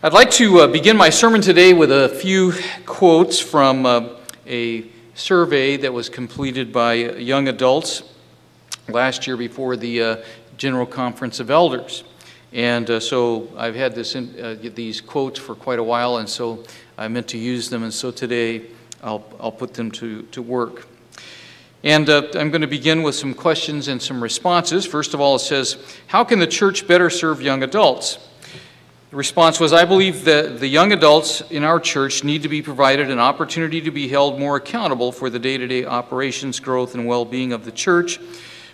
I'd like to uh, begin my sermon today with a few quotes from uh, a survey that was completed by young adults last year before the uh, General Conference of Elders. And uh, so I've had this in, uh, these quotes for quite a while, and so I meant to use them, and so today I'll, I'll put them to, to work. And uh, I'm going to begin with some questions and some responses. First of all, it says, How can the church better serve young adults? The response was I believe that the young adults in our church need to be provided an opportunity to be held more accountable for the day to day operations, growth, and well being of the church.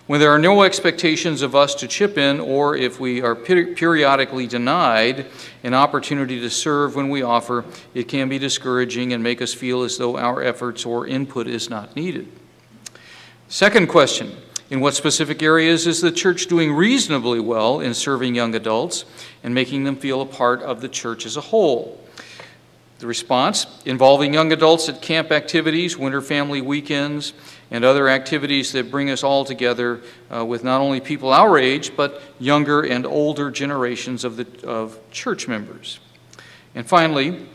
When there are no expectations of us to chip in, or if we are periodically denied an opportunity to serve when we offer, it can be discouraging and make us feel as though our efforts or input is not needed. Second question in what specific areas is the church doing reasonably well in serving young adults and making them feel a part of the church as a whole? The response involving young adults at camp activities, winter family weekends, and other activities that bring us all together uh, with not only people our age, but younger and older generations of, the, of church members. And finally,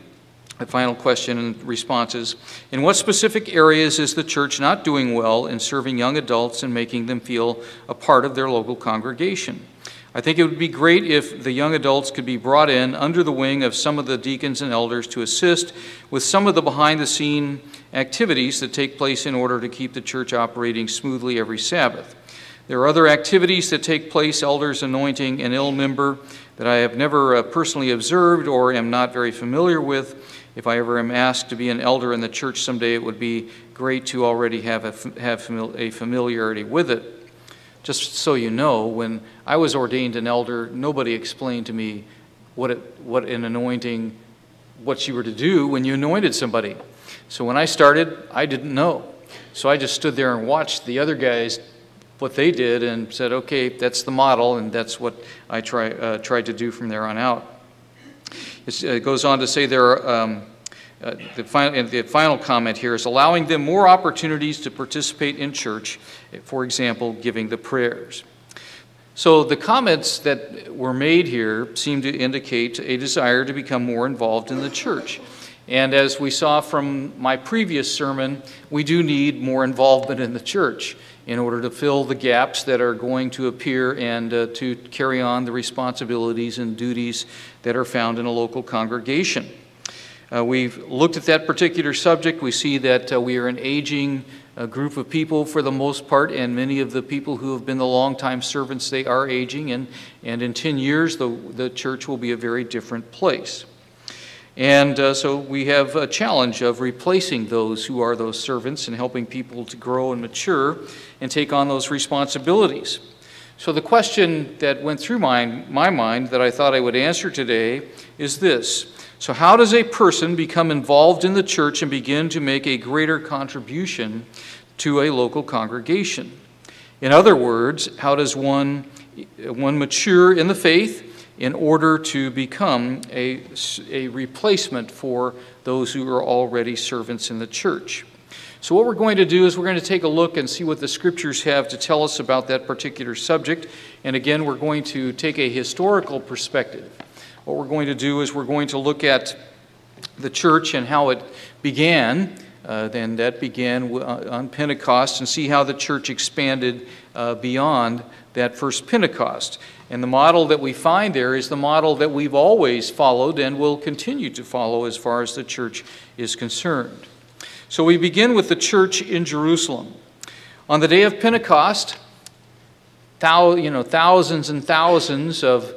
the final question and responses In what specific areas is the church not doing well in serving young adults and making them feel a part of their local congregation? I think it would be great if the young adults could be brought in under the wing of some of the deacons and elders to assist with some of the behind the scene activities that take place in order to keep the church operating smoothly every Sabbath. There are other activities that take place, elders anointing an ill member, that I have never uh, personally observed or am not very familiar with. If I ever am asked to be an elder in the church someday, it would be great to already have a, have a familiarity with it. Just so you know, when I was ordained an elder, nobody explained to me what, it, what an anointing, what you were to do when you anointed somebody. So when I started, I didn't know. So I just stood there and watched the other guys what they did and said, okay, that's the model, and that's what I try, uh, tried to do from there on out. Uh, it goes on to say there are, um, uh, the, final, the final comment here is allowing them more opportunities to participate in church, for example, giving the prayers. So the comments that were made here seem to indicate a desire to become more involved in the church. And as we saw from my previous sermon, we do need more involvement in the church in order to fill the gaps that are going to appear and uh, to carry on the responsibilities and duties that are found in a local congregation. Uh, we've looked at that particular subject. We see that uh, we are an aging uh, group of people for the most part, and many of the people who have been the longtime servants, they are aging, and, and in 10 years, the, the church will be a very different place. And uh, so we have a challenge of replacing those who are those servants and helping people to grow and mature and take on those responsibilities. So the question that went through my, my mind that I thought I would answer today is this. So, how does a person become involved in the church and begin to make a greater contribution to a local congregation? In other words, how does one, one mature in the faith in order to become a, a replacement for those who are already servants in the church. So, what we're going to do is we're going to take a look and see what the scriptures have to tell us about that particular subject. And again, we're going to take a historical perspective. What we're going to do is we're going to look at the church and how it began. Uh, then that began uh, on Pentecost and see how the church expanded uh, beyond that first Pentecost. And the model that we find there is the model that we've always followed and will continue to follow as far as the church is concerned. So we begin with the church in Jerusalem. On the day of Pentecost, thou, you know, thousands and thousands of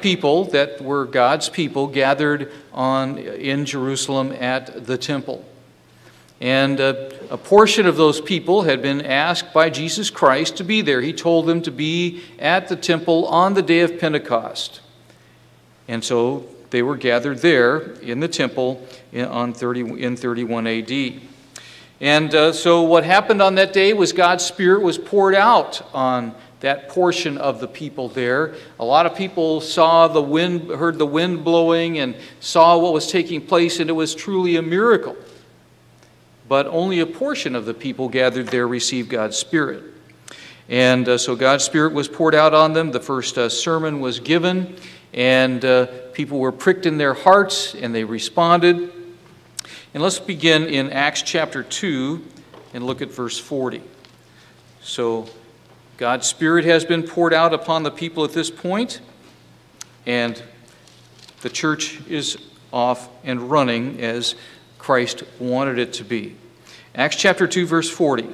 people that were God's people gathered on, in Jerusalem at the temple. And uh, a portion of those people had been asked by Jesus Christ to be there. He told them to be at the temple on the day of Pentecost. And so they were gathered there in the temple in, on 30, in 31 AD. And uh, so what happened on that day was God's Spirit was poured out on that portion of the people there. A lot of people saw the wind, heard the wind blowing, and saw what was taking place, and it was truly a miracle but only a portion of the people gathered there received God's Spirit. And uh, so God's Spirit was poured out on them. The first uh, sermon was given, and uh, people were pricked in their hearts, and they responded. And let's begin in Acts chapter 2 and look at verse 40. So, God's Spirit has been poured out upon the people at this point, and the church is off and running as Christ wanted it to be. Acts chapter 2, verse 40.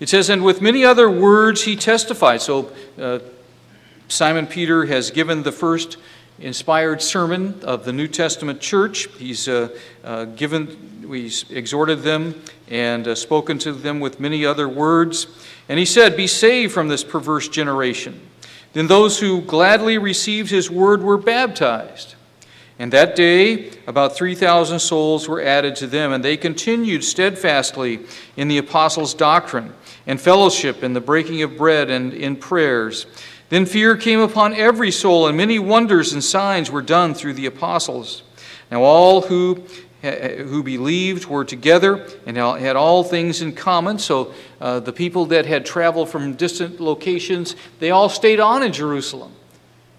It says, And with many other words he testified. So uh, Simon Peter has given the first inspired sermon of the New Testament church. He's uh, uh, given, he's exhorted them and uh, spoken to them with many other words. And he said, Be saved from this perverse generation. Then those who gladly received his word were baptized. And that day, about 3,000 souls were added to them, and they continued steadfastly in the apostles' doctrine, and fellowship, and the breaking of bread, and in prayers. Then fear came upon every soul, and many wonders and signs were done through the apostles. Now all who who believed were together and had all things in common. So uh, the people that had traveled from distant locations, they all stayed on in Jerusalem.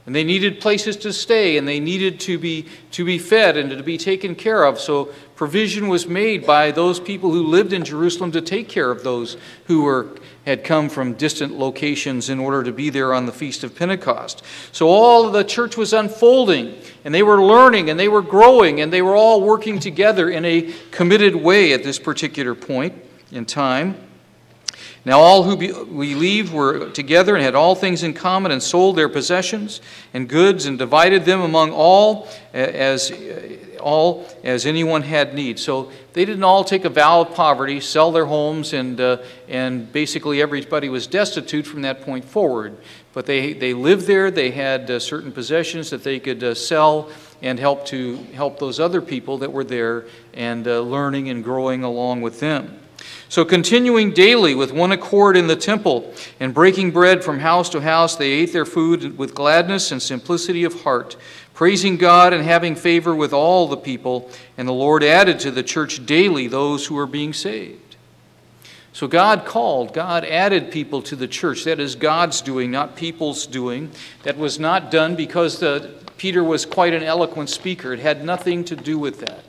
And they needed places to stay, and they needed to be, to be fed and to be taken care of. So provision was made by those people who lived in Jerusalem to take care of those who were, had come from distant locations in order to be there on the Feast of Pentecost. So all the church was unfolding, and they were learning, and they were growing, and they were all working together in a committed way at this particular point in time. Now all who believed were together and had all things in common and sold their possessions and goods and divided them among all as all as anyone had need. So they didn't all take a vow of poverty, sell their homes, and uh, and basically everybody was destitute from that point forward. But they they lived there. They had uh, certain possessions that they could uh, sell and help to help those other people that were there and uh, learning and growing along with them. So, continuing daily with one accord in the temple and breaking bread from house to house, they ate their food with gladness and simplicity of heart, praising God and having favor with all the people. And the Lord added to the church daily those who were being saved. So, God called, God added people to the church. That is God's doing, not people's doing. That was not done because the, Peter was quite an eloquent speaker, it had nothing to do with that.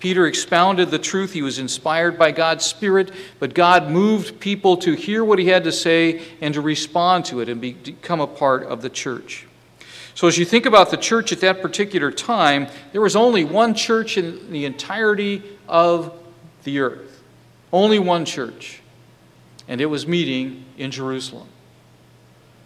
Peter expounded the truth. He was inspired by God's Spirit, but God moved people to hear what he had to say and to respond to it and become a part of the church. So, as you think about the church at that particular time, there was only one church in the entirety of the earth. Only one church. And it was meeting in Jerusalem.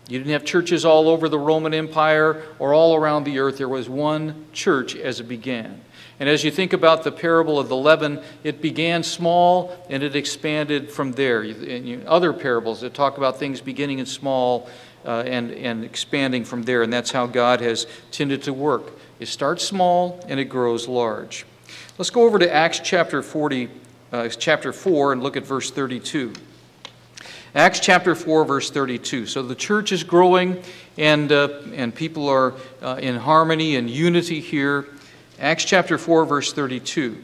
You didn't have churches all over the Roman Empire or all around the earth. There was one church as it began. And as you think about the parable of the leaven, it began small and it expanded from there. In other parables that talk about things beginning in small uh, and, and expanding from there, and that's how God has tended to work. It starts small and it grows large. Let's go over to Acts chapter 40, uh, chapter 4, and look at verse 32. Acts chapter 4, verse 32. So the church is growing, and, uh, and people are uh, in harmony and unity here. Acts chapter 4, verse 32.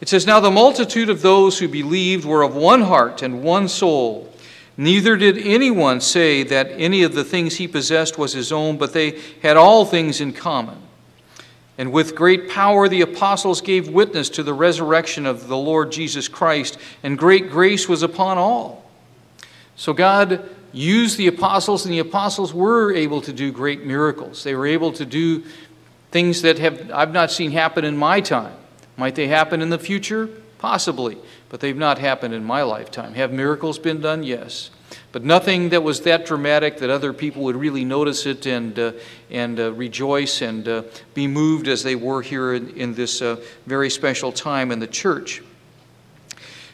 It says, Now the multitude of those who believed were of one heart and one soul. Neither did anyone say that any of the things he possessed was his own, but they had all things in common. And with great power the apostles gave witness to the resurrection of the Lord Jesus Christ, and great grace was upon all. So God used the apostles, and the apostles were able to do great miracles. They were able to do Things that have I've not seen happen in my time. Might they happen in the future? Possibly, but they've not happened in my lifetime. Have miracles been done? Yes. But nothing that was that dramatic that other people would really notice it and, uh, and uh, rejoice and uh, be moved as they were here in, in this uh, very special time in the church.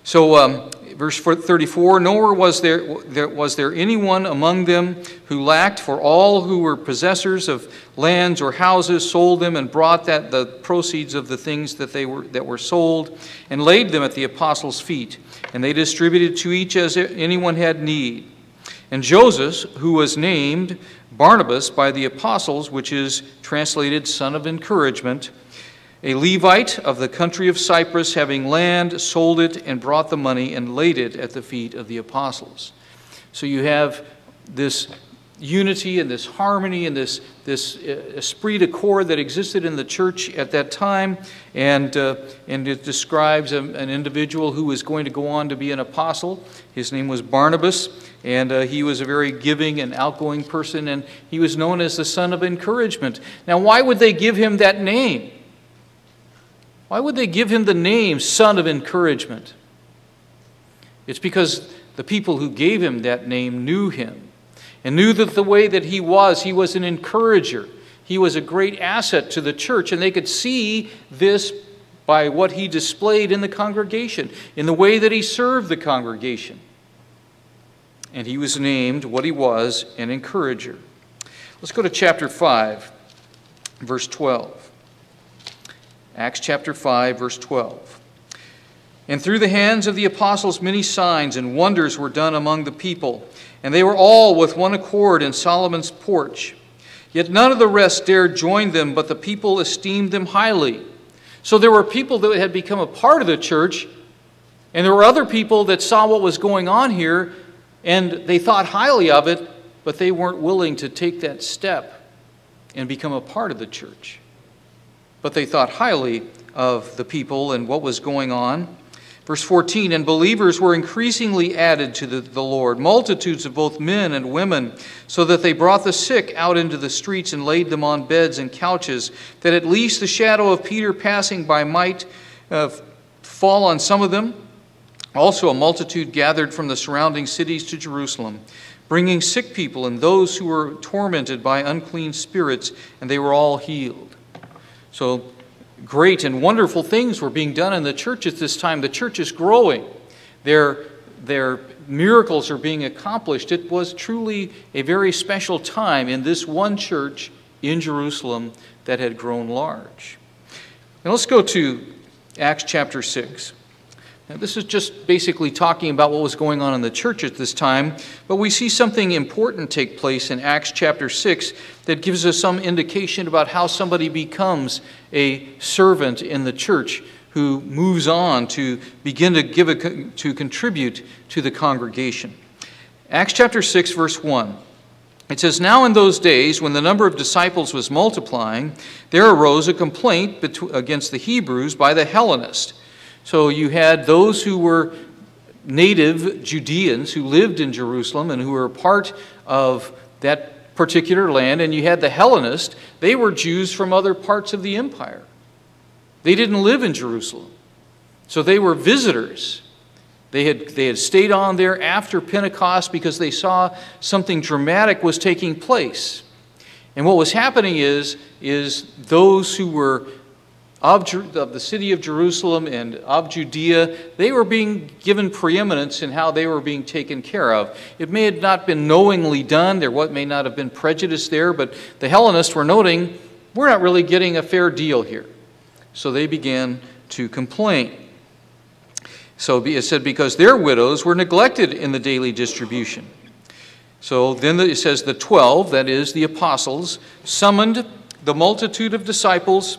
So um, verse 34 Nor was there, there, was there anyone among them who lacked, for all who were possessors of lands or houses sold them and brought that, the proceeds of the things that, they were, that were sold and laid them at the apostles' feet. And they distributed to each as anyone had need. And Joseph, who was named Barnabas by the apostles, which is translated son of encouragement, a Levite of the country of Cyprus, having land, sold it and brought the money and laid it at the feet of the apostles. So you have this unity and this harmony and this, this uh, esprit de corps that existed in the church at that time. And, uh, and it describes a, an individual who was going to go on to be an apostle. His name was Barnabas, and uh, he was a very giving and outgoing person, and he was known as the son of encouragement. Now, why would they give him that name? Why would they give him the name son of encouragement? It's because the people who gave him that name knew him and knew that the way that he was, he was an encourager. He was a great asset to the church, and they could see this by what he displayed in the congregation, in the way that he served the congregation. And he was named what he was an encourager. Let's go to chapter 5, verse 12. Acts chapter 5, verse 12. And through the hands of the apostles, many signs and wonders were done among the people. And they were all with one accord in Solomon's porch. Yet none of the rest dared join them, but the people esteemed them highly. So there were people that had become a part of the church, and there were other people that saw what was going on here, and they thought highly of it, but they weren't willing to take that step and become a part of the church. But they thought highly of the people and what was going on. Verse 14, and believers were increasingly added to the, the, Lord, multitudes of both men and women, so that they brought the sick out into the streets and laid them on beds and couches, that at least the shadow of Peter passing by might uh, fall on some of them. Also, a multitude gathered from the surrounding cities to Jerusalem, bringing sick people and those who were tormented by unclean spirits, and they were all healed. So, great and wonderful things were being done in the church at this time. The church is growing. Their, their miracles are being accomplished. It was truly a very special time in this one church in Jerusalem that had grown large. Now let's go to Acts chapter 6. Now, this is just basically talking about what was going on in the church at this time, but we see something important take place in Acts chapter 6 that gives us some indication about how somebody becomes a servant in the church who moves on to begin to give a, to contribute to the congregation. Acts chapter 6 verse 1. It says, Now in those days, when the number of disciples was multiplying, there arose a complaint against the Hebrews by the Hellenists so you had those who were native Judeans who lived in Jerusalem and who were part of that particular land, and you had the Hellenists. They were Jews from other parts of the empire. They didn't live in Jerusalem. So they were visitors. They had, they had stayed on there after Pentecost because they saw something dramatic was taking place. And what was happening is, is those who were of, of the city of Jerusalem and of Judea, they were being given preeminence in how they were being taken care of. It may have not been knowingly done, there what may not have been prejudice there, but the Hellenists were noting, we're not really getting a fair deal here. So they began to complain. So it said, because their widows were neglected in the daily distribution. So then it says, the twelve, that is, the apostles, summoned the multitude of disciples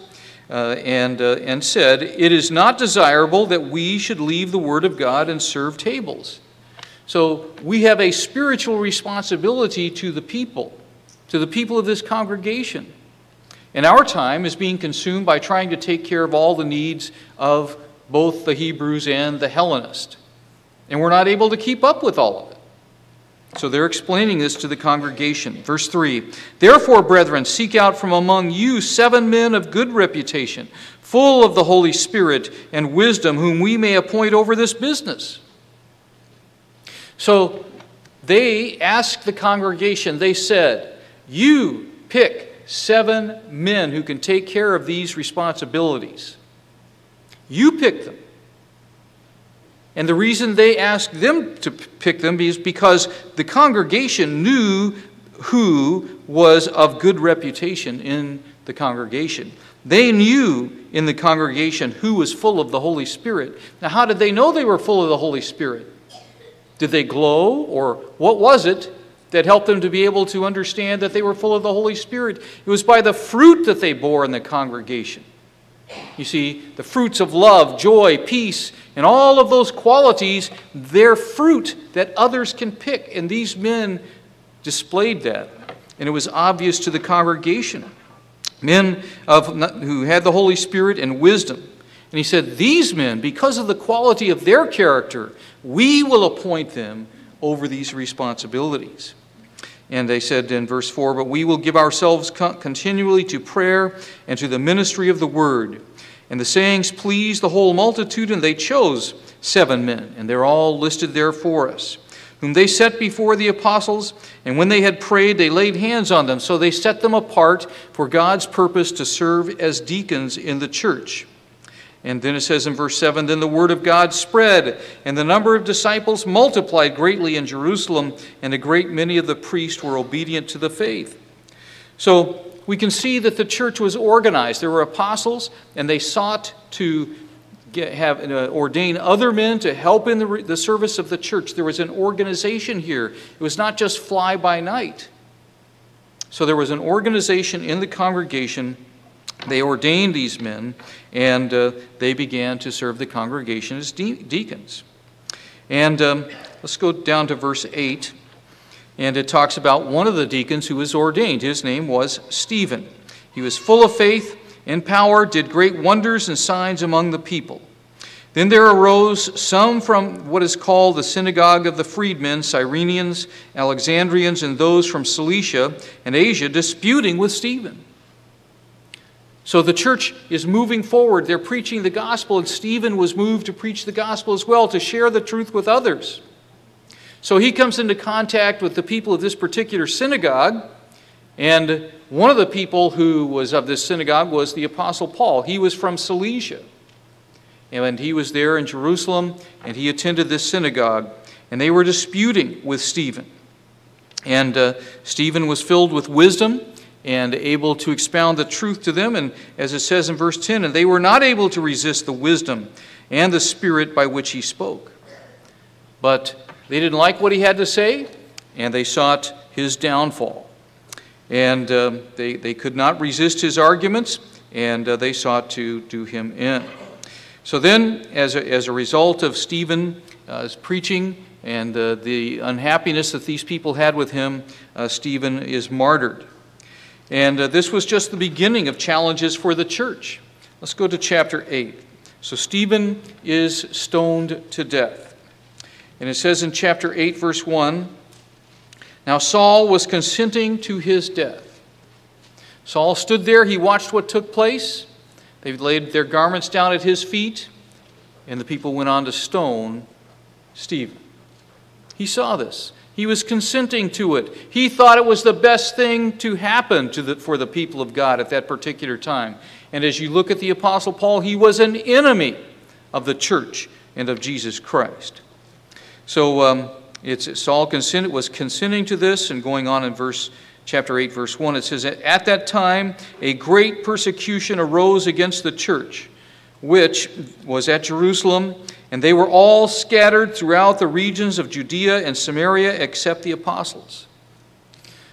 uh, and, uh, and said, It is not desirable that we should leave the Word of God and serve tables. So we have a spiritual responsibility to the people, to the people of this congregation. And our time is being consumed by trying to take care of all the needs of both the Hebrews and the Hellenists. And we're not able to keep up with all of it. So they're explaining this to the congregation. Verse 3 Therefore, brethren, seek out from among you seven men of good reputation, full of the Holy Spirit and wisdom, whom we may appoint over this business. So they asked the congregation, they said, You pick seven men who can take care of these responsibilities. You pick them. And the reason they asked them to pick them is because the congregation knew who was of good reputation in the congregation. They knew in the congregation who was full of the Holy Spirit. Now, how did they know they were full of the Holy Spirit? Did they glow, or what was it that helped them to be able to understand that they were full of the Holy Spirit? It was by the fruit that they bore in the congregation. You see, the fruits of love, joy, peace, and all of those qualities, they're fruit that others can pick. And these men displayed that, and it was obvious to the congregation. Men of, who had the Holy Spirit and wisdom. And he said, These men, because of the quality of their character, we will appoint them over these responsibilities. And they said in verse 4 But we will give ourselves continually to prayer and to the ministry of the word. And the sayings pleased the whole multitude, and they chose seven men, and they're all listed there for us, whom they set before the apostles. And when they had prayed, they laid hands on them. So they set them apart for God's purpose to serve as deacons in the church. And then it says in verse 7 Then the word of God spread, and the number of disciples multiplied greatly in Jerusalem, and a great many of the priests were obedient to the faith. So we can see that the church was organized. There were apostles, and they sought to get, have uh, ordain other men to help in the, the service of the church. There was an organization here. It was not just fly by night. So there was an organization in the congregation they ordained these men and uh, they began to serve the congregation as de- deacons. And um, let's go down to verse 8. And it talks about one of the deacons who was ordained. His name was Stephen. He was full of faith and power, did great wonders and signs among the people. Then there arose some from what is called the synagogue of the freedmen, Cyrenians, Alexandrians, and those from Cilicia and Asia, disputing with Stephen. So the church is moving forward. They're preaching the gospel, and Stephen was moved to preach the gospel as well, to share the truth with others. So he comes into contact with the people of this particular synagogue, and one of the people who was of this synagogue was the Apostle Paul. He was from Cilicia, and he was there in Jerusalem, and he attended this synagogue, and they were disputing with Stephen. And uh, Stephen was filled with wisdom and able to expound the truth to them. And as it says in verse 10, and they were not able to resist the wisdom and the spirit by which he spoke. But they didn't like what he had to say, and they sought his downfall. And uh, they, they could not resist his arguments, and uh, they sought to do him in. So then, as a, as a result of Stephen's uh, preaching and uh, the unhappiness that these people had with him, uh, Stephen is martyred. And uh, this was just the beginning of challenges for the church. Let's go to chapter 8. So Stephen is stoned to death. And it says in chapter 8, verse 1 Now Saul was consenting to his death. Saul stood there, he watched what took place. They laid their garments down at his feet, and the people went on to stone Stephen. He saw this. He was consenting to it. He thought it was the best thing to happen to the, for the people of God at that particular time. And as you look at the Apostle Paul, he was an enemy of the church and of Jesus Christ. So um, it's Saul consented, was consenting to this, and going on in verse chapter 8, verse 1, it says, At that time a great persecution arose against the church, which was at Jerusalem and they were all scattered throughout the regions of Judea and Samaria except the apostles.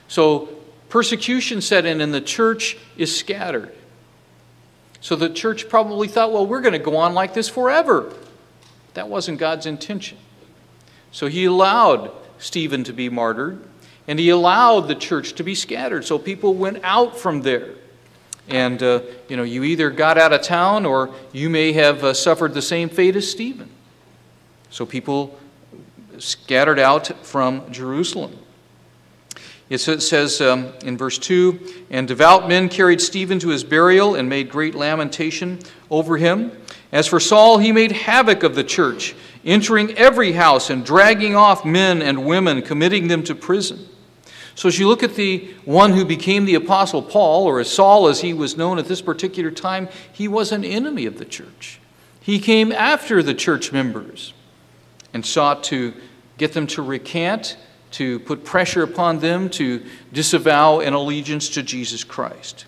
So persecution set in, and the church is scattered. So the church probably thought, well, we're going to go on like this forever. That wasn't God's intention. So he allowed Stephen to be martyred, and he allowed the church to be scattered. So people went out from there. And, uh, you know, you either got out of town or you may have uh, suffered the same fate as Stephen. So people scattered out from Jerusalem. It says um, in verse 2 And devout men carried Stephen to his burial and made great lamentation over him. As for Saul, he made havoc of the church, entering every house and dragging off men and women, committing them to prison. So, as you look at the one who became the Apostle Paul, or as Saul as he was known at this particular time, he was an enemy of the church. He came after the church members and sought to get them to recant, to put pressure upon them to disavow an allegiance to Jesus Christ.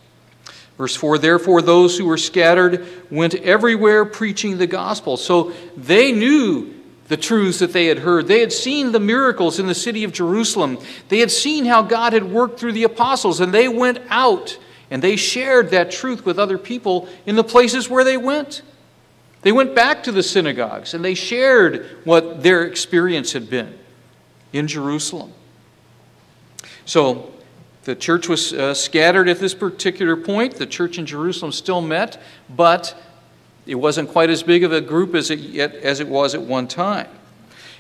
Verse 4 Therefore, those who were scattered went everywhere preaching the gospel. So they knew the truths that they had heard. They had seen the miracles in the city of Jerusalem. They had seen how God had worked through the apostles, and they went out and they shared that truth with other people in the places where they went. They went back to the synagogues and they shared what their experience had been in Jerusalem. So the church was uh, scattered at this particular point. The church in Jerusalem still met, but it wasn't quite as big of a group as it, as it was at one time.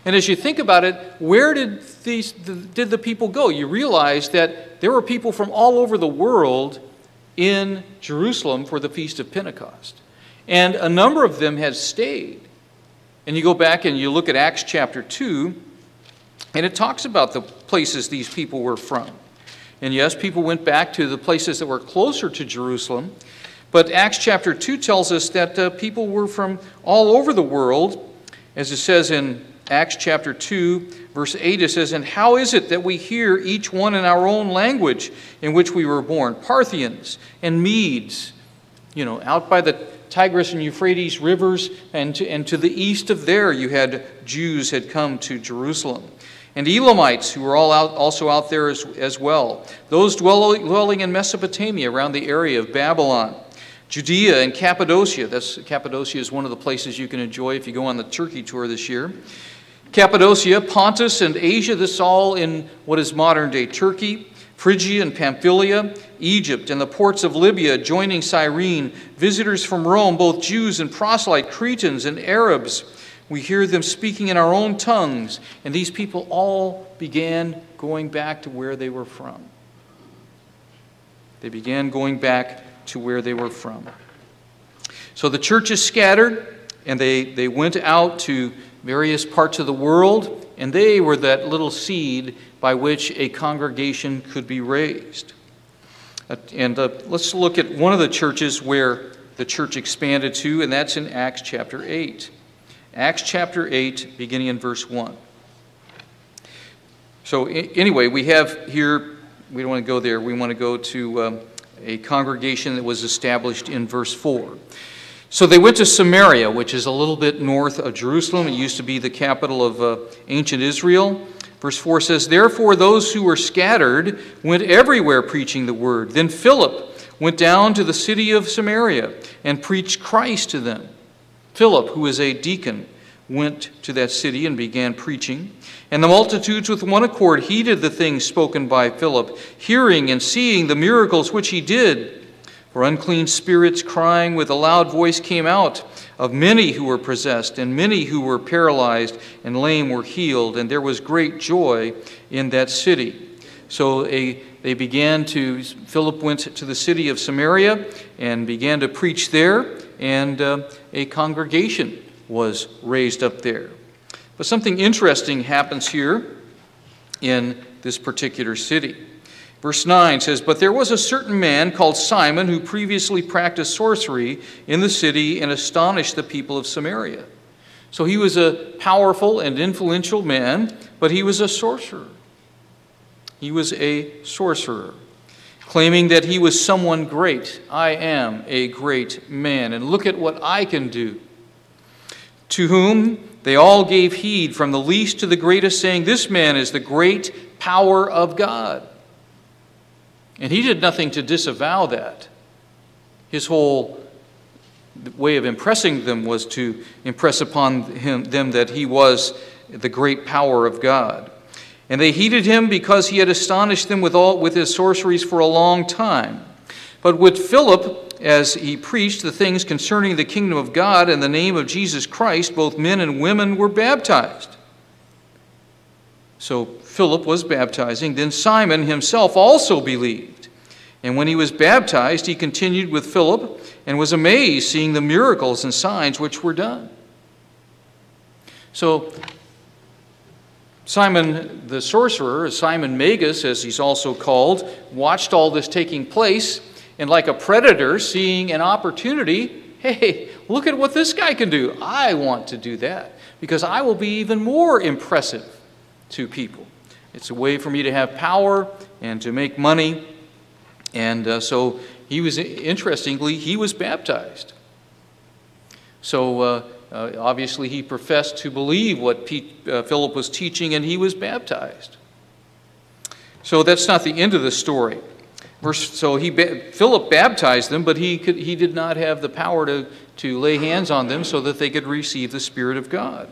And as you think about it, where did, these, did the people go? You realize that there were people from all over the world in Jerusalem for the Feast of Pentecost. And a number of them had stayed. And you go back and you look at Acts chapter 2, and it talks about the places these people were from. And yes, people went back to the places that were closer to Jerusalem. But Acts chapter 2 tells us that uh, people were from all over the world. As it says in Acts chapter 2, verse 8, it says, And how is it that we hear each one in our own language in which we were born? Parthians and Medes, you know, out by the Tigris and Euphrates rivers, and to, and to the east of there you had Jews had come to Jerusalem. And Elamites, who were all out, also out there as, as well. Those dwelling, dwelling in Mesopotamia, around the area of Babylon. Judea and Cappadocia. That's, Cappadocia is one of the places you can enjoy if you go on the Turkey tour this year. Cappadocia, Pontus, and Asia, this all in what is modern day Turkey. Phrygia and Pamphylia, Egypt, and the ports of Libya joining Cyrene, visitors from Rome, both Jews and proselyte, Cretans and Arabs. We hear them speaking in our own tongues, and these people all began going back to where they were from. They began going back to where they were from. So the church is scattered, and they, they went out to various parts of the world, and they were that little seed by which a congregation could be raised. Uh, and uh, let's look at one of the churches where the church expanded to, and that's in Acts chapter 8. Acts chapter 8, beginning in verse 1. So, anyway, we have here, we don't want to go there, we want to go to um, a congregation that was established in verse 4. So they went to Samaria, which is a little bit north of Jerusalem. It used to be the capital of uh, ancient Israel. Verse 4 says, Therefore those who were scattered went everywhere preaching the word. Then Philip went down to the city of Samaria and preached Christ to them. Philip, who is a deacon, went to that city and began preaching. And the multitudes with one accord heeded the things spoken by Philip, hearing and seeing the miracles which he did. For unclean spirits crying with a loud voice came out of many who were possessed, and many who were paralyzed and lame were healed, and there was great joy in that city. So a, they began to, Philip went to the city of Samaria and began to preach there, and uh, a congregation was raised up there. But something interesting happens here in this particular city. Verse 9 says, But there was a certain man called Simon who previously practiced sorcery in the city and astonished the people of Samaria. So he was a powerful and influential man, but he was a sorcerer. He was a sorcerer, claiming that he was someone great. I am a great man, and look at what I can do. To whom they all gave heed, from the least to the greatest, saying, This man is the great power of God. And he did nothing to disavow that. His whole way of impressing them was to impress upon him, them that he was the great power of God. And they heeded him because he had astonished them with, all, with his sorceries for a long time. But with Philip, as he preached the things concerning the kingdom of God and the name of Jesus Christ, both men and women were baptized. So Philip was baptizing. Then Simon himself also believed. And when he was baptized, he continued with Philip and was amazed seeing the miracles and signs which were done. So, Simon the sorcerer, Simon Magus, as he's also called, watched all this taking place, and like a predator seeing an opportunity, hey, look at what this guy can do. I want to do that because I will be even more impressive to people. It's a way for me to have power and to make money. And uh, so he was, interestingly, he was baptized. So uh, uh, obviously he professed to believe what Pete, uh, Philip was teaching, and he was baptized. So that's not the end of the story. Verse, so he, Philip baptized them, but he, could, he did not have the power to, to lay hands on them so that they could receive the Spirit of God.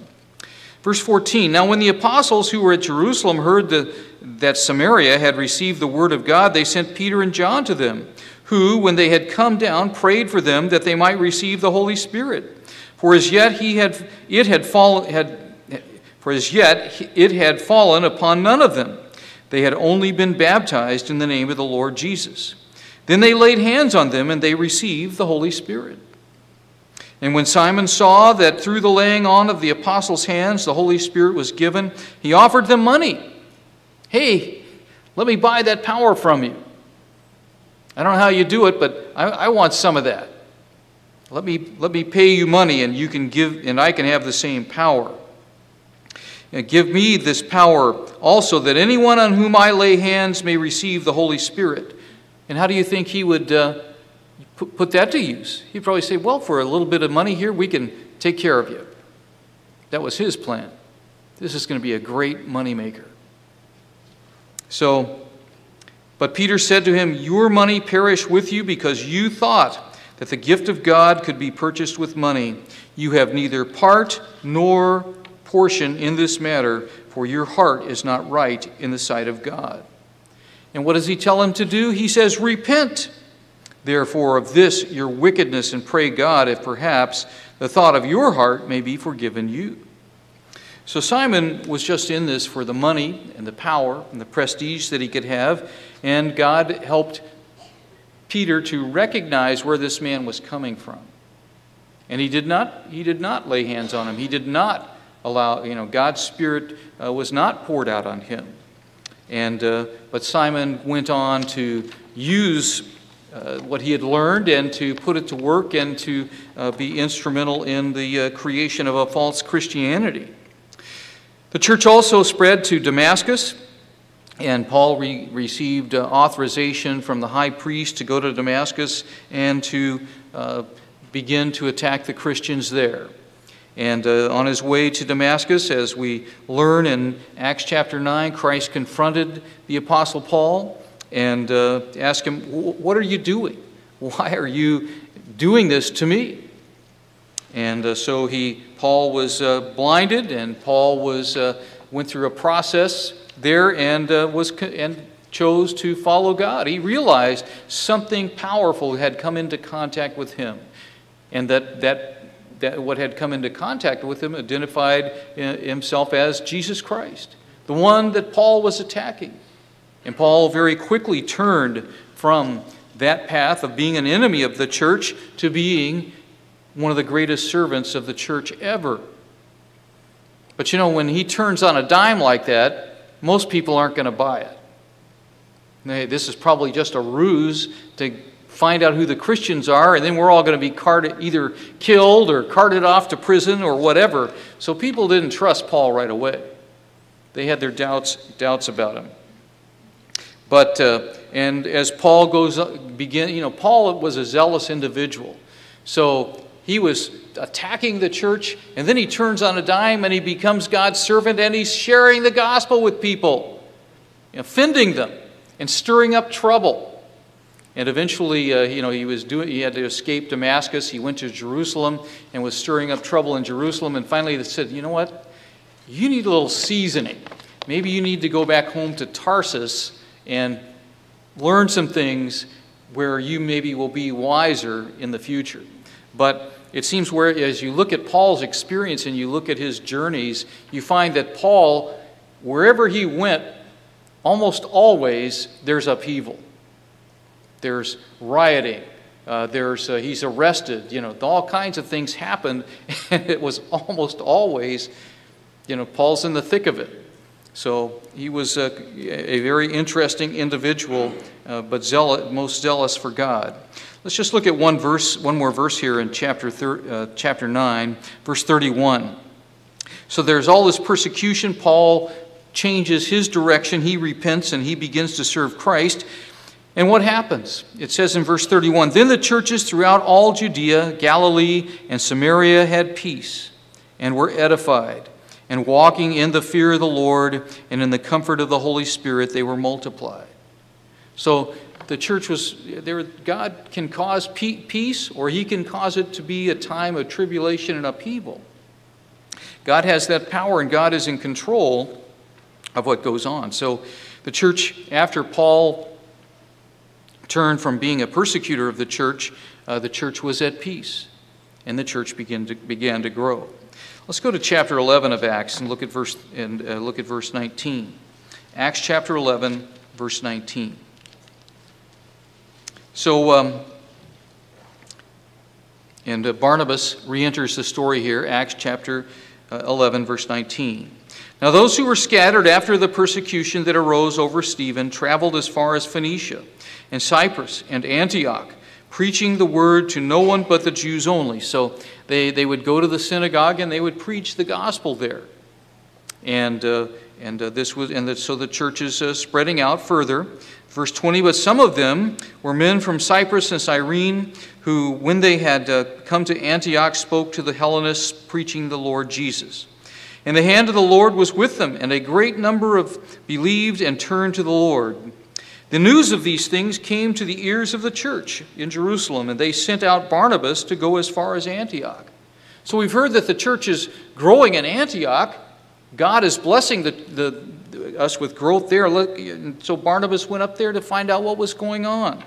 Verse 14 Now, when the apostles who were at Jerusalem heard the, that Samaria had received the word of God, they sent Peter and John to them, who, when they had come down, prayed for them that they might receive the Holy Spirit. For as yet he had, it had fallen, had, for as yet it had fallen upon none of them. They had only been baptized in the name of the Lord Jesus. Then they laid hands on them, and they received the Holy Spirit. And when Simon saw that through the laying on of the apostles' hands the Holy Spirit was given, he offered them money. Hey, let me buy that power from you. I don't know how you do it, but I, I want some of that. Let me, let me pay you money and you can give and I can have the same power. Give me this power also that anyone on whom I lay hands may receive the Holy Spirit. And how do you think he would uh, put, put that to use? He'd probably say, Well, for a little bit of money here, we can take care of you. That was his plan. This is going to be a great moneymaker. So, but Peter said to him, Your money perish with you because you thought that the gift of God could be purchased with money. You have neither part nor portion in this matter, for your heart is not right in the sight of God. And what does he tell him to do? He says, Repent, therefore, of this your wickedness, and pray God if perhaps the thought of your heart may be forgiven you. So Simon was just in this for the money and the power and the prestige that he could have, and God helped Peter to recognize where this man was coming from. And he did not, he did not lay hands on him. He did not allow, you know, God's Spirit uh, was not poured out on him. And, uh, but Simon went on to use uh, what he had learned and to put it to work and to uh, be instrumental in the uh, creation of a false Christianity. The church also spread to Damascus, and Paul re- received uh, authorization from the high priest to go to Damascus and to uh, begin to attack the Christians there. And uh, on his way to Damascus, as we learn in Acts chapter 9, Christ confronted the Apostle Paul and uh, asked him, What are you doing? Why are you doing this to me? And uh, so he, Paul was uh, blinded, and Paul was, uh, went through a process there and, uh, was, and chose to follow God. He realized something powerful had come into contact with him, and that, that, that what had come into contact with him identified himself as Jesus Christ, the one that Paul was attacking. And Paul very quickly turned from that path of being an enemy of the church to being one of the greatest servants of the church ever. But you know, when he turns on a dime like that, most people aren't going to buy it. Hey, this is probably just a ruse to find out who the Christians are, and then we're all going to be carted, either killed or carted off to prison or whatever. So people didn't trust Paul right away. They had their doubts, doubts about him. But, uh, and as Paul goes, begin, you know, Paul was a zealous individual. So he was attacking the church, and then he turns on a dime and he becomes God's servant and he's sharing the gospel with people, offending them and stirring up trouble. And eventually, uh, you know, he was doing. He had to escape Damascus. He went to Jerusalem and was stirring up trouble in Jerusalem. And finally, they said, "You know what? You need a little seasoning. Maybe you need to go back home to Tarsus and learn some things where you maybe will be wiser in the future." But it seems where as you look at Paul's experience and you look at his journeys, you find that Paul, wherever he went, almost always there's upheaval. There's rioting. Uh, there's uh, he's arrested. You know, all kinds of things happened, and it was almost always, you know, Paul's in the thick of it. So he was a, a very interesting individual, uh, but zealous, most zealous for God. Let's just look at one verse, one more verse here in chapter, thir- uh, chapter 9, verse 31. So there's all this persecution. Paul changes his direction. He repents and he begins to serve Christ. And what happens? It says in verse 31 Then the churches throughout all Judea, Galilee, and Samaria had peace and were edified. And walking in the fear of the Lord and in the comfort of the Holy Spirit, they were multiplied. So the church was there god can cause peace or he can cause it to be a time of tribulation and upheaval God has that power, and God is in control of what goes on. So the church, after Paul turned from being a persecutor of the church, uh, the church was at peace, and the church began to, began to grow. Let's go to chapter 11 of Acts and look at verse and uh, look at verse 19. Acts chapter 11, verse 19. So, um, and uh, Barnabas re-enters the story here, Acts chapter uh, 11, verse 19. Now, those who were scattered after the persecution that arose over Stephen traveled as far as Phoenicia and Cyprus and Antioch preaching the word to no one but the Jews only. So they, they would go to the synagogue and they would preach the gospel there. And, uh, and uh, this was, and the, so the church is uh, spreading out further. Verse 20, but some of them were men from Cyprus and Cyrene who, when they had uh, come to Antioch, spoke to the Hellenists, preaching the Lord Jesus. And the hand of the Lord was with them, and a great number of believed and turned to the Lord. The news of these things came to the ears of the church in Jerusalem, and they sent out Barnabas to go as far as Antioch. So we've heard that the church is growing in Antioch. God is blessing the, the, us with growth there. So Barnabas went up there to find out what was going on.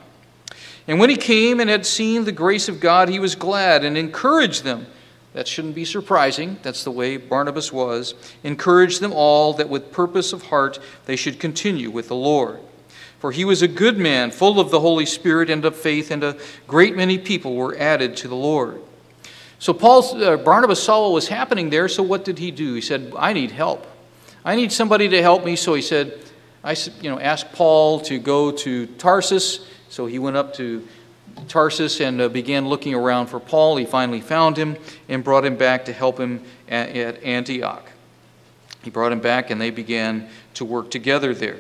And when he came and had seen the grace of God, he was glad and encouraged them. That shouldn't be surprising. That's the way Barnabas was. Encourage them all that with purpose of heart they should continue with the Lord. For he was a good man, full of the Holy Spirit and of faith, and a great many people were added to the Lord. So Paul, uh, Barnabas saw what was happening there, so what did he do? He said, I need help. I need somebody to help me. So he said, I you know, asked Paul to go to Tarsus. So he went up to Tarsus and uh, began looking around for Paul. He finally found him and brought him back to help him at, at Antioch. He brought him back and they began to work together there.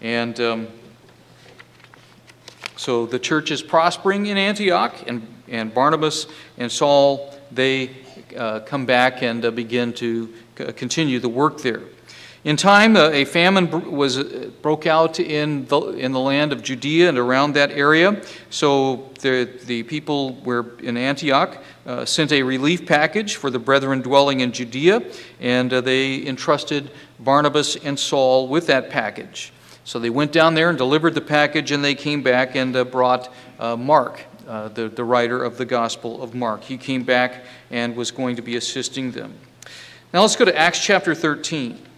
And um, so the church is prospering in Antioch, and, and Barnabas and Saul, they uh, come back and uh, begin to continue the work there. In time, uh, a famine was uh, broke out in the, in the land of Judea and around that area. So the, the people were in Antioch uh, sent a relief package for the brethren dwelling in Judea, and uh, they entrusted Barnabas and Saul with that package. So they went down there and delivered the package, and they came back and uh, brought uh, Mark, the, the writer of the Gospel of Mark. He came back and was going to be assisting them. Now let's go to Acts chapter 13.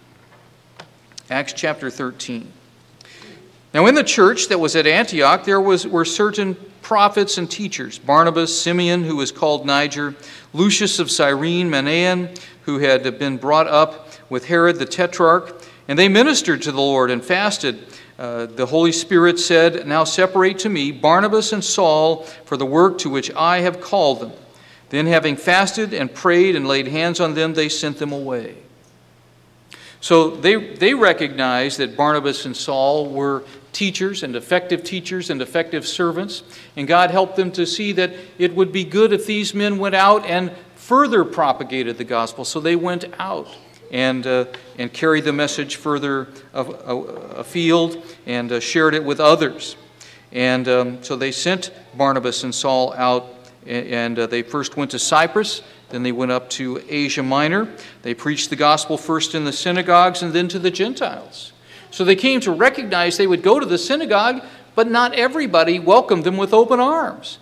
Acts chapter 13. Now, in the church that was at Antioch, there was, were certain prophets and teachers Barnabas, Simeon, who was called Niger, Lucius of Cyrene, Manaen, who had been brought up with Herod the Tetrarch and they ministered to the Lord and fasted. Uh, the Holy Spirit said, Now separate to me Barnabas and Saul for the work to which I have called them. Then, having fasted and prayed and laid hands on them, they sent them away. So they, they recognized that Barnabas and Saul were teachers and effective teachers and effective servants, and God helped them to see that it would be good if these men went out and further propagated the gospel. So they went out and, uh, and carried the message further afield and uh, shared it with others. And um, so they sent Barnabas and Saul out, and uh, they first went to Cyprus, then they went up to Asia Minor. They preached the gospel first in the synagogues and then to the Gentiles. So they came to recognize they would go to the synagogue, but not everybody welcomed them with open arms.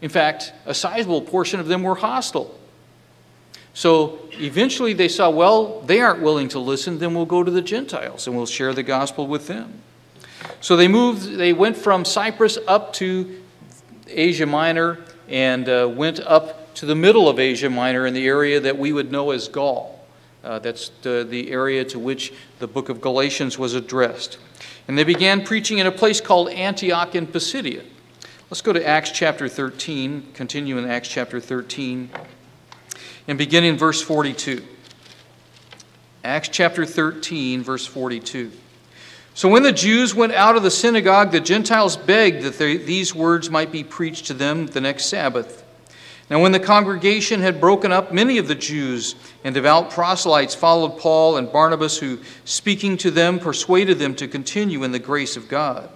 In fact, a sizable portion of them were hostile. So eventually they saw, well, they aren't willing to listen, then we'll go to the Gentiles and we'll share the gospel with them. So they moved, they went from Cyprus up to Asia Minor and uh, went up to the middle of Asia Minor in the area that we would know as Gaul. Uh, that's the, the area to which the book of Galatians was addressed. And they began preaching in a place called Antioch in Pisidia. Let's go to Acts chapter 13, continue in Acts chapter 13 and beginning in verse 42. Acts chapter 13, verse 42. So when the Jews went out of the synagogue, the Gentiles begged that they, these words might be preached to them the next Sabbath. Now, when the congregation had broken up, many of the Jews and devout proselytes followed Paul and Barnabas, who, speaking to them, persuaded them to continue in the grace of God.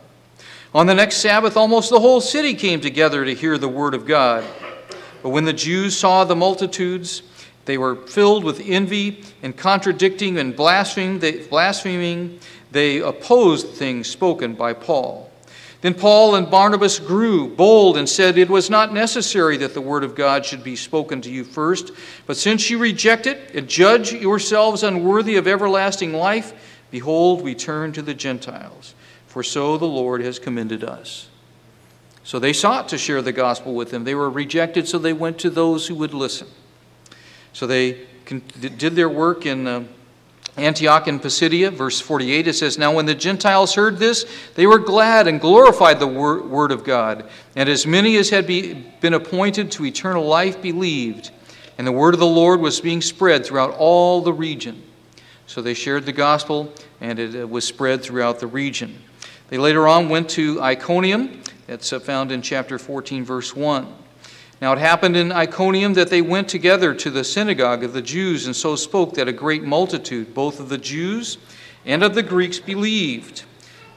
On the next Sabbath, almost the whole city came together to hear the word of God. But when the Jews saw the multitudes, They were filled with envy and contradicting and blaspheming. They, opposed things spoken by Paul. Then Paul and Barnabas grew bold and said, It was not necessary that the word of God should be spoken to you first, but since you reject it and judge yourselves unworthy of everlasting life, behold, we turn to the Gentiles, for so the Lord has commended us. So they sought to share the gospel with them. They were rejected, so they went to those who would listen. So they did their work in. Uh, Antioch and Pisidia, verse 48, it says, Now when the Gentiles heard this, they were glad and glorified the word of God. And as many as had be, been appointed to eternal life believed. And the word of the Lord was being spread throughout all the region. So they shared the gospel, and it was spread throughout the region. They later on went to Iconium. That's found in chapter 14, verse 1. Now it happened in Iconium that they went together to the synagogue of the Jews and so spoke that a great multitude, both of the Jews and of the Greeks, believed.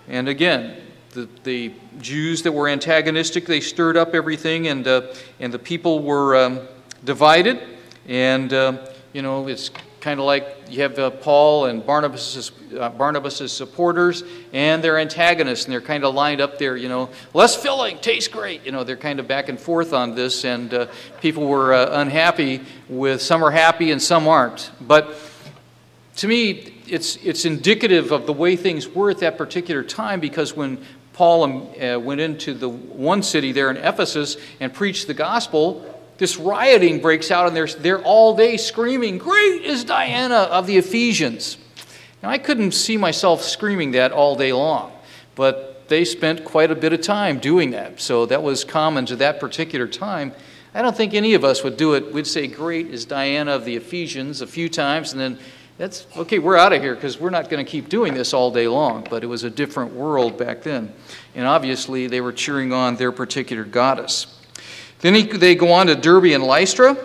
And again, the, the Jews that were antagonistic, they stirred up everything, and, uh, and the people were um, divided. And, uh, you know, it's kind of like you have uh, Paul and Barnabas' uh, Barnabas's supporters and their antagonists, and they're kind of lined up there, you know, less filling, tastes great. You know, they're kind of back and forth on this, and uh, people were uh, unhappy with some are happy and some aren't. But to me, it's, it's indicative of the way things were at that particular time because when Paul um, uh, went into the one city there in Ephesus and preached the gospel, this rioting breaks out, and they're, they're all day screaming, Great is Diana of the Ephesians. Now, I couldn't see myself screaming that all day long, but they spent quite a bit of time doing that. So that was common to that particular time. I don't think any of us would do it. We'd say, Great is Diana of the Ephesians a few times, and then that's okay, we're out of here because we're not going to keep doing this all day long. But it was a different world back then. And obviously, they were cheering on their particular goddess. Then he, they go on to Derbe and Lystra,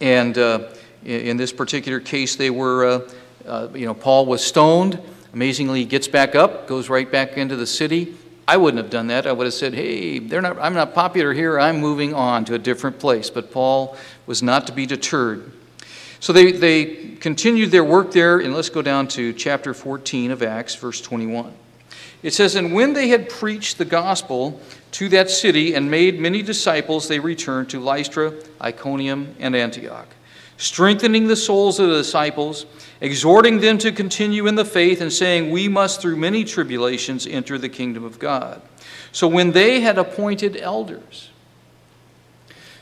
and uh, in this particular case, they were, uh, uh, you know, Paul was stoned. Amazingly, he gets back up, goes right back into the city. I wouldn't have done that. I would have said, "Hey, they're not. I'm not popular here. I'm moving on to a different place." But Paul was not to be deterred. So they, they continued their work there, and let's go down to chapter 14 of Acts, verse 21. It says, And when they had preached the gospel to that city and made many disciples, they returned to Lystra, Iconium, and Antioch, strengthening the souls of the disciples, exhorting them to continue in the faith, and saying, We must through many tribulations enter the kingdom of God. So when they had appointed elders,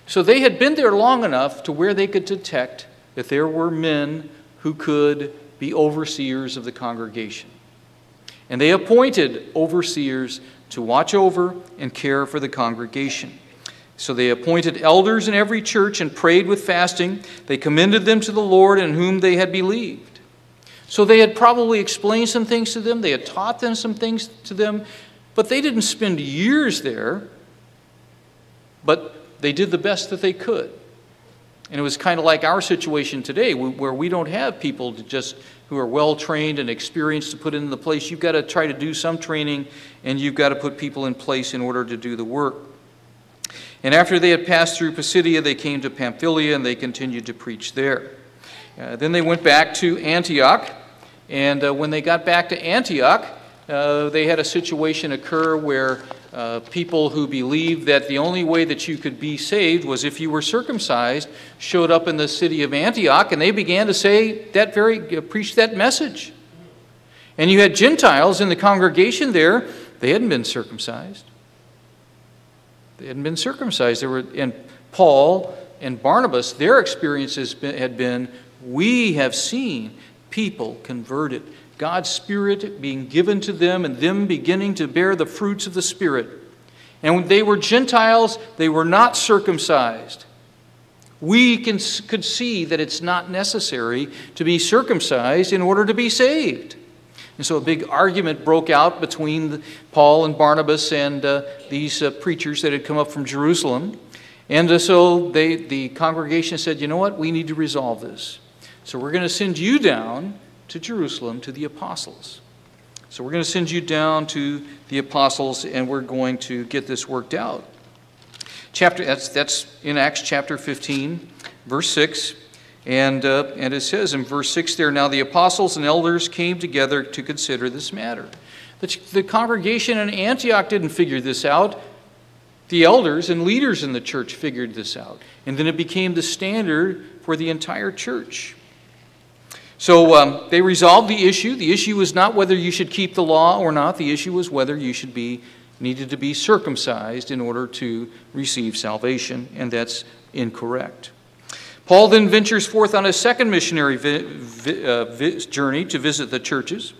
so they had been there long enough to where they could detect that there were men who could be overseers of the congregation. And they appointed overseers to watch over and care for the congregation. So they appointed elders in every church and prayed with fasting. They commended them to the Lord in whom they had believed. So they had probably explained some things to them, they had taught them some things to them, but they didn't spend years there. But they did the best that they could. And it was kind of like our situation today, where we don't have people to just who are well trained and experienced to put in the place. You've got to try to do some training, and you've got to put people in place in order to do the work. And after they had passed through Pisidia, they came to Pamphylia, and they continued to preach there. Uh, then they went back to Antioch, and uh, when they got back to Antioch, uh, they had a situation occur where uh, people who believed that the only way that you could be saved was if you were circumcised showed up in the city of Antioch, and they began to say that very, uh, preach that message. And you had Gentiles in the congregation there, they hadn't been circumcised. They hadn't been circumcised. They were, and Paul and Barnabas, their experiences had been we have seen people converted God's Spirit being given to them and them beginning to bear the fruits of the Spirit. And when they were Gentiles, they were not circumcised. We can, could see that it's not necessary to be circumcised in order to be saved. And so a big argument broke out between Paul and Barnabas and uh, these uh, preachers that had come up from Jerusalem. And uh, so they, the congregation said, you know what, we need to resolve this. So we're going to send you down to Jerusalem to the apostles. So we're going to send you down to the apostles and we're going to get this worked out. Chapter that's that's in Acts chapter 15, verse 6. And, uh, and it says in verse 6 there, Now the apostles and elders came together to consider this matter. The, the congregation in Antioch didn't figure this out. The elders and leaders in the church figured this out. And then it became the standard for the entire church. So um, they resolved the issue. The issue was not whether you should keep the law or not. The issue was whether you should be needed to be circumcised in order to receive salvation, and that's incorrect. Paul then ventures forth on a second missionary vi- vi- uh, vi- journey to visit the churches.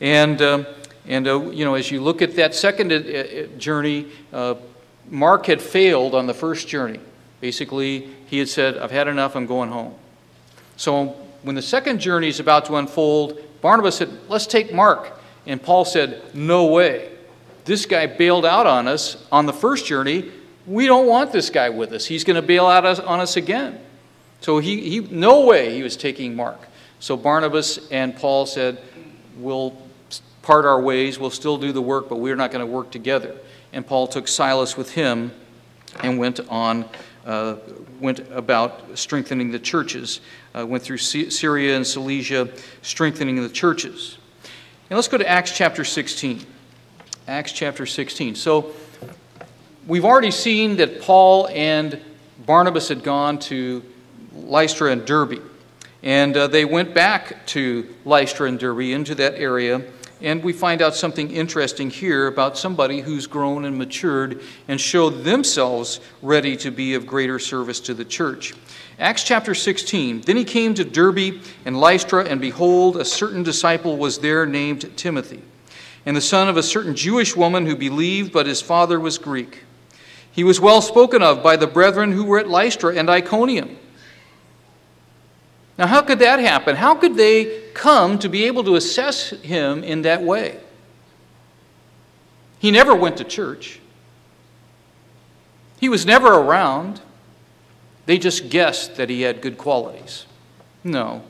And, uh, and uh, you know, as you look at that second uh, uh, journey, uh, Mark had failed on the first journey. Basically, he had said, I've had enough, I'm going home. So when the second journey is about to unfold, Barnabas said, Let's take Mark. And Paul said, No way. This guy bailed out on us on the first journey. We don't want this guy with us. He's going to bail out on us again. So he, he, no way he was taking Mark. So Barnabas and Paul said, We'll part our ways. We'll still do the work, but we're not going to work together. And Paul took Silas with him and went on uh, went about strengthening the churches, uh, went through Syria and Cilicia, strengthening the churches. And let's go to Acts chapter 16. Acts chapter 16. So we've already seen that Paul and Barnabas had gone to Lystra and Derbe. And uh, they went back to Lystra and Derbe into that area and we find out something interesting here about somebody who's grown and matured and showed themselves ready to be of greater service to the church. Acts chapter 16 Then he came to Derbe and Lystra, and behold, a certain disciple was there named Timothy, and the son of a certain Jewish woman who believed, but his father was Greek. He was well spoken of by the brethren who were at Lystra and Iconium. Now, how could that happen? How could they come to be able to assess him in that way? He never went to church, he was never around. They just guessed that he had good qualities. No.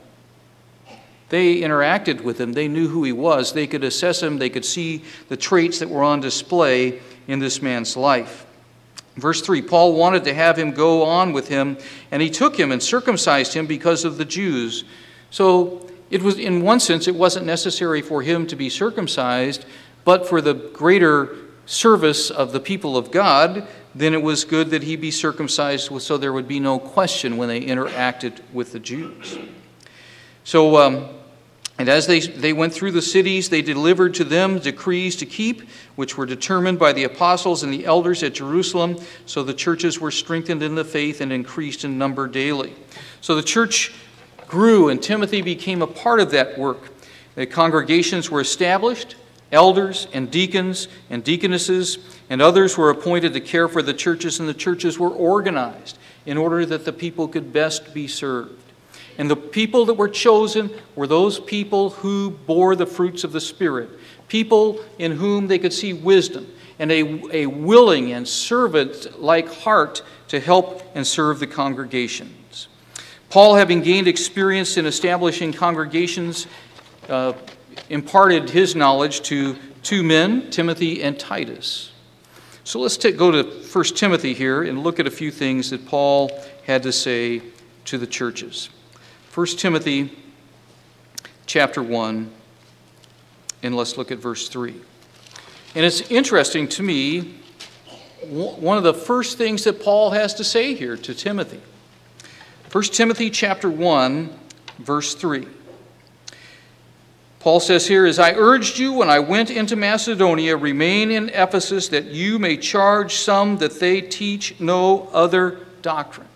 They interacted with him. They knew who he was. They could assess him. They could see the traits that were on display in this man's life. Verse 3 Paul wanted to have him go on with him, and he took him and circumcised him because of the Jews. So it was, in one sense, it wasn't necessary for him to be circumcised, but for the greater service of the people of God, then it was good that he be circumcised so there would be no question when they interacted with the Jews. So, um, and as they, they went through the cities, they delivered to them decrees to keep, which were determined by the apostles and the elders at Jerusalem. So the churches were strengthened in the faith and increased in number daily. So the church grew, and Timothy became a part of that work. The congregations were established, elders and deacons and deaconesses and others were appointed to care for the churches, and the churches were organized in order that the people could best be served. And the people that were chosen were those people who bore the fruits of the Spirit, people in whom they could see wisdom and a, a willing and servant like heart to help and serve the congregations. Paul, having gained experience in establishing congregations, uh, imparted his knowledge to two men, Timothy and Titus. So let's go to 1 Timothy here and look at a few things that Paul had to say to the churches. 1 Timothy chapter 1, and let's look at verse 3. And it's interesting to me, one of the first things that Paul has to say here to Timothy. 1 Timothy chapter 1, verse 3. Paul says here, As I urged you when I went into Macedonia, remain in Ephesus, that you may charge some that they teach no other doctrine.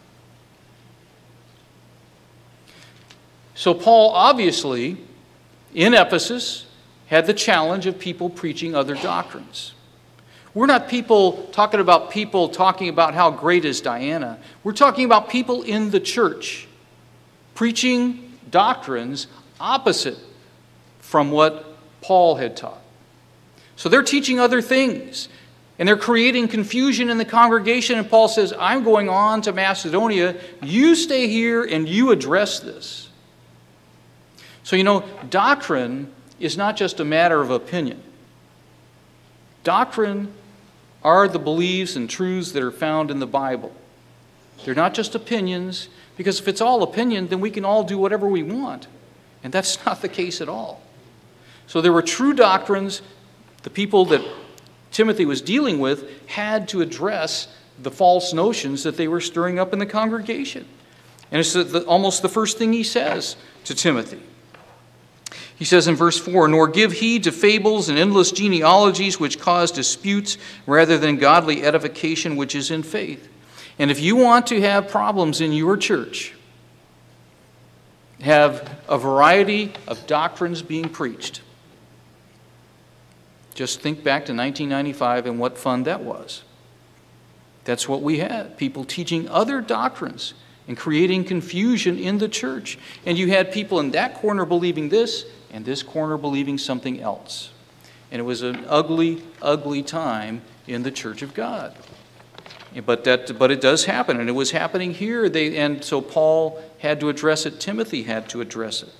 So, Paul obviously, in Ephesus, had the challenge of people preaching other doctrines. We're not people talking about people talking about how great is Diana. We're talking about people in the church preaching doctrines opposite from what Paul had taught. So they're teaching other things and they're creating confusion in the congregation. And Paul says, I'm going on to Macedonia. You stay here and you address this. So, you know, doctrine is not just a matter of opinion. Doctrine are the beliefs and truths that are found in the Bible. They're not just opinions, because if it's all opinion, then we can all do whatever we want. And that's not the case at all. So there were true doctrines. The people that Timothy was dealing with had to address the false notions that they were stirring up in the congregation. And it's almost the first thing he says to Timothy. He says in verse 4 Nor give heed to fables and endless genealogies which cause disputes rather than godly edification which is in faith. And if you want to have problems in your church, have a variety of doctrines being preached. Just think back to 1995 and what fun that was. That's what we had people teaching other doctrines and creating confusion in the church. And you had people in that corner believing this and this corner believing something else. And it was an ugly, ugly time in the church of God. But, that, but it does happen, and it was happening here. They, and so Paul had to address it, Timothy had to address it.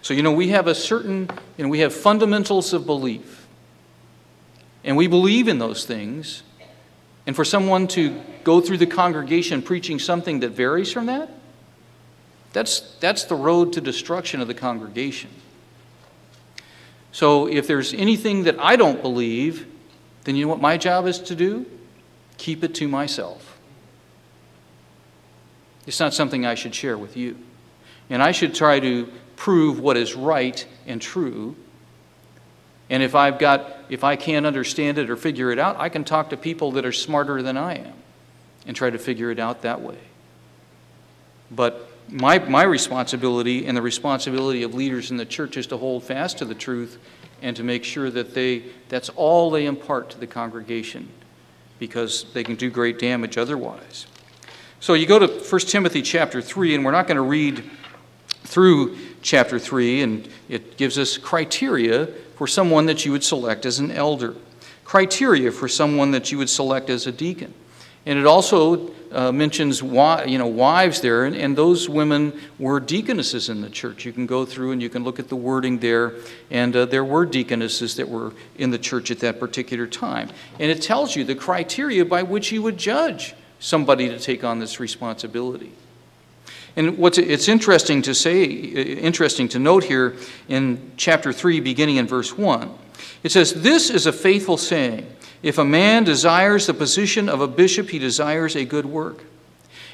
So, you know, we have a certain, you know, we have fundamentals of belief. And we believe in those things. And for someone to go through the congregation preaching something that varies from that, that's, that's the road to destruction of the congregation. So if there's anything that I don't believe, then you know what my job is to do? Keep it to myself. It's not something I should share with you. And I should try to prove what is right and true. And if I've got if I can't understand it or figure it out, I can talk to people that are smarter than I am and try to figure it out that way. But my, my responsibility and the responsibility of leaders in the church is to hold fast to the truth and to make sure that they that's all they impart to the congregation because they can do great damage otherwise. So you go to 1 Timothy chapter 3, and we're not going to read through chapter 3, and it gives us criteria for someone that you would select as an elder, criteria for someone that you would select as a deacon. And it also uh, mentions you know, wives there, and, and, those women were deaconesses in the church. You can go through and you can look at the wording there, and uh, there were deaconesses that were in the church at that particular time. And it tells you the criteria by which you would judge somebody to take on this responsibility. And what's it's interesting to say, interesting to note here in chapter 3, beginning in verse 1, it says, This is a faithful saying if a man desires the position of a bishop, he desires a good work.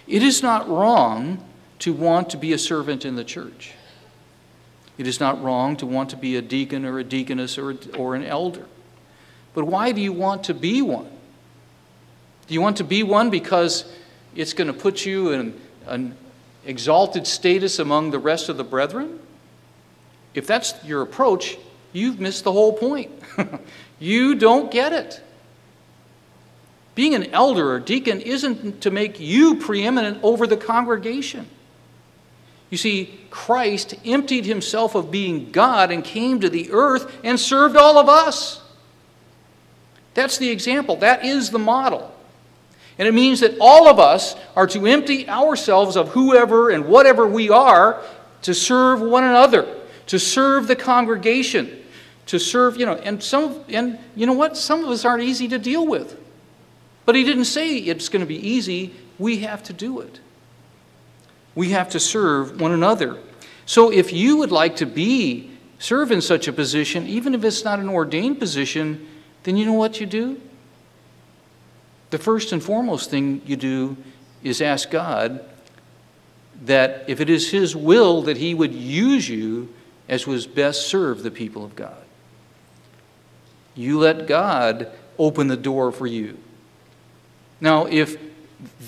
It is not wrong to want to be a servant in the church. It is not wrong to want to be a deacon or a deaconess or, or an elder. But why do you want to be one? Do you want to be one because it's going to put you in an exalted status among the rest of the brethren? If that's your approach, you've missed the whole point. you don't get it. Being an elder or deacon isn't to make you preeminent over the congregation. You see, Christ emptied himself of being God and came to the earth and served all of us. That's the example, that is the model. And it means that all of us are to empty ourselves of whoever and whatever we are to serve one another, to serve the congregation, to serve, you know, and some and you know what? Some of us aren't easy to deal with. But he didn't say it's going to be easy. We have to do it. We have to serve one another. So if you would like to be, serve in such a position, even if it's not an ordained position, then you know what you do? The first and foremost thing you do is ask God that if it is His will, that He would use you as was best serve the people of God. You let God open the door for you. Now, if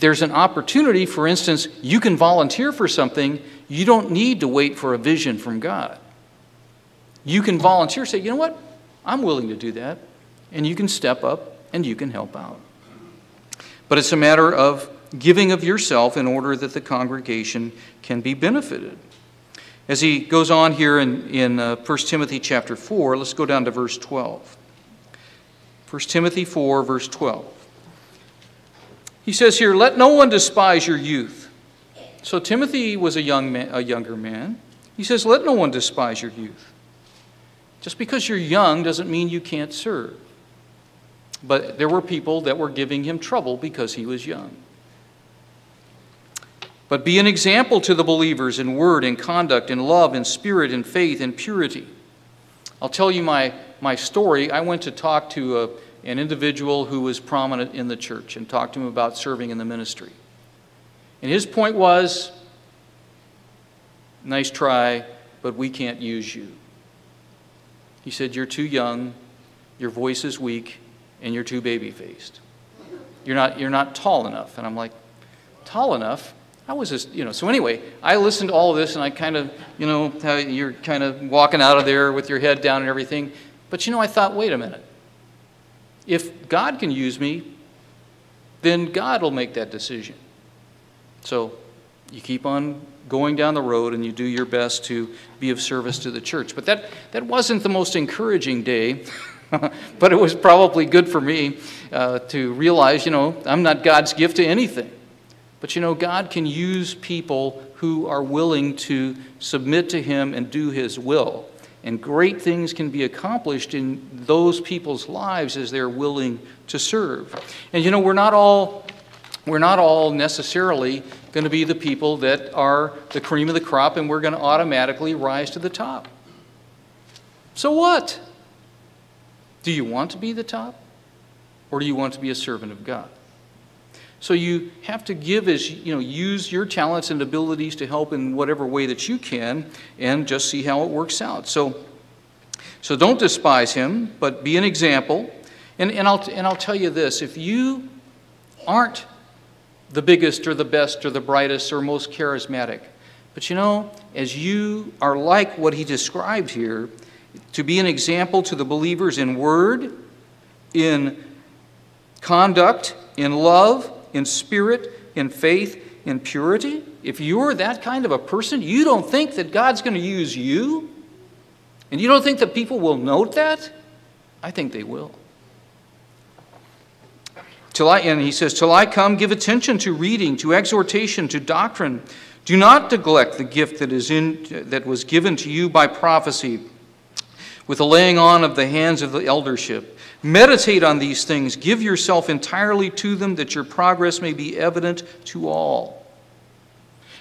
there's an opportunity, for instance, you can volunteer for something, you don't need to wait for a vision from God. You can volunteer, say, you know what? I'm willing to do that. And you can step up and you can help out. But it's a matter of giving of yourself in order that the congregation can be benefited. As he goes on here in, in uh, 1 Timothy chapter 4, let's go down to verse 12. 1 Timothy 4, verse 12. He says here, Let no one despise your youth. So Timothy was a, young man, a younger man. He says, Let no one despise your youth. Just because you're young doesn't mean you can't serve. But there were people that were giving him trouble because he was young. But be an example to the believers in word, in conduct, in love, in spirit, in faith, in purity. I'll tell you my, my story. I went to talk to a, an individual who was prominent in the church and talked to him about serving in the ministry. And his point was nice try, but we can't use you. He said, You're too young, your voice is weak, and you're too baby faced. You're not, you're not tall enough. And I'm like, Tall enough? I was just, you know, so anyway, I listened to all of this and I kind of, you know, you're kind of walking out of there with your head down and everything. But you know, I thought, wait a minute. If God can use me, then God will make that decision. So you keep on going down the road and you do your best to be of service to the church. But that, that wasn't the most encouraging day, but it was probably good for me uh, to realize, you know, I'm not God's gift to anything. But you know, God can use people who are willing to submit to Him and do His will. And great things can be accomplished in those people's lives as they're willing to serve. And you know, we're not all we're not all necessarily going to be the people that are the cream of the crop and we're going to automatically rise to the top. So what? Do you want to be the top? Or do you want to be a servant of God? So you have to give as, you know, use your talents and abilities to help in whatever way that you can and just see how it works out. So, so don't despise him, but be an example. And, and, I'll, and I'll tell you this if you aren't the biggest or the best or the brightest or most charismatic. But you know, as you are like what he described here, to be an example to the believers in word, in conduct, in love, in spirit, in faith, in purity, if you're that kind of a person, you don't think that God's going to use you? And you don't think that people will note that? I think they will. Till I, and he says, Till I come, give attention to reading, to exhortation, to doctrine. Do not neglect the gift that, is in, that was given to you by prophecy with the laying on of the hands of the eldership. Meditate on these things. Give yourself entirely to them that your progress may be evident to all.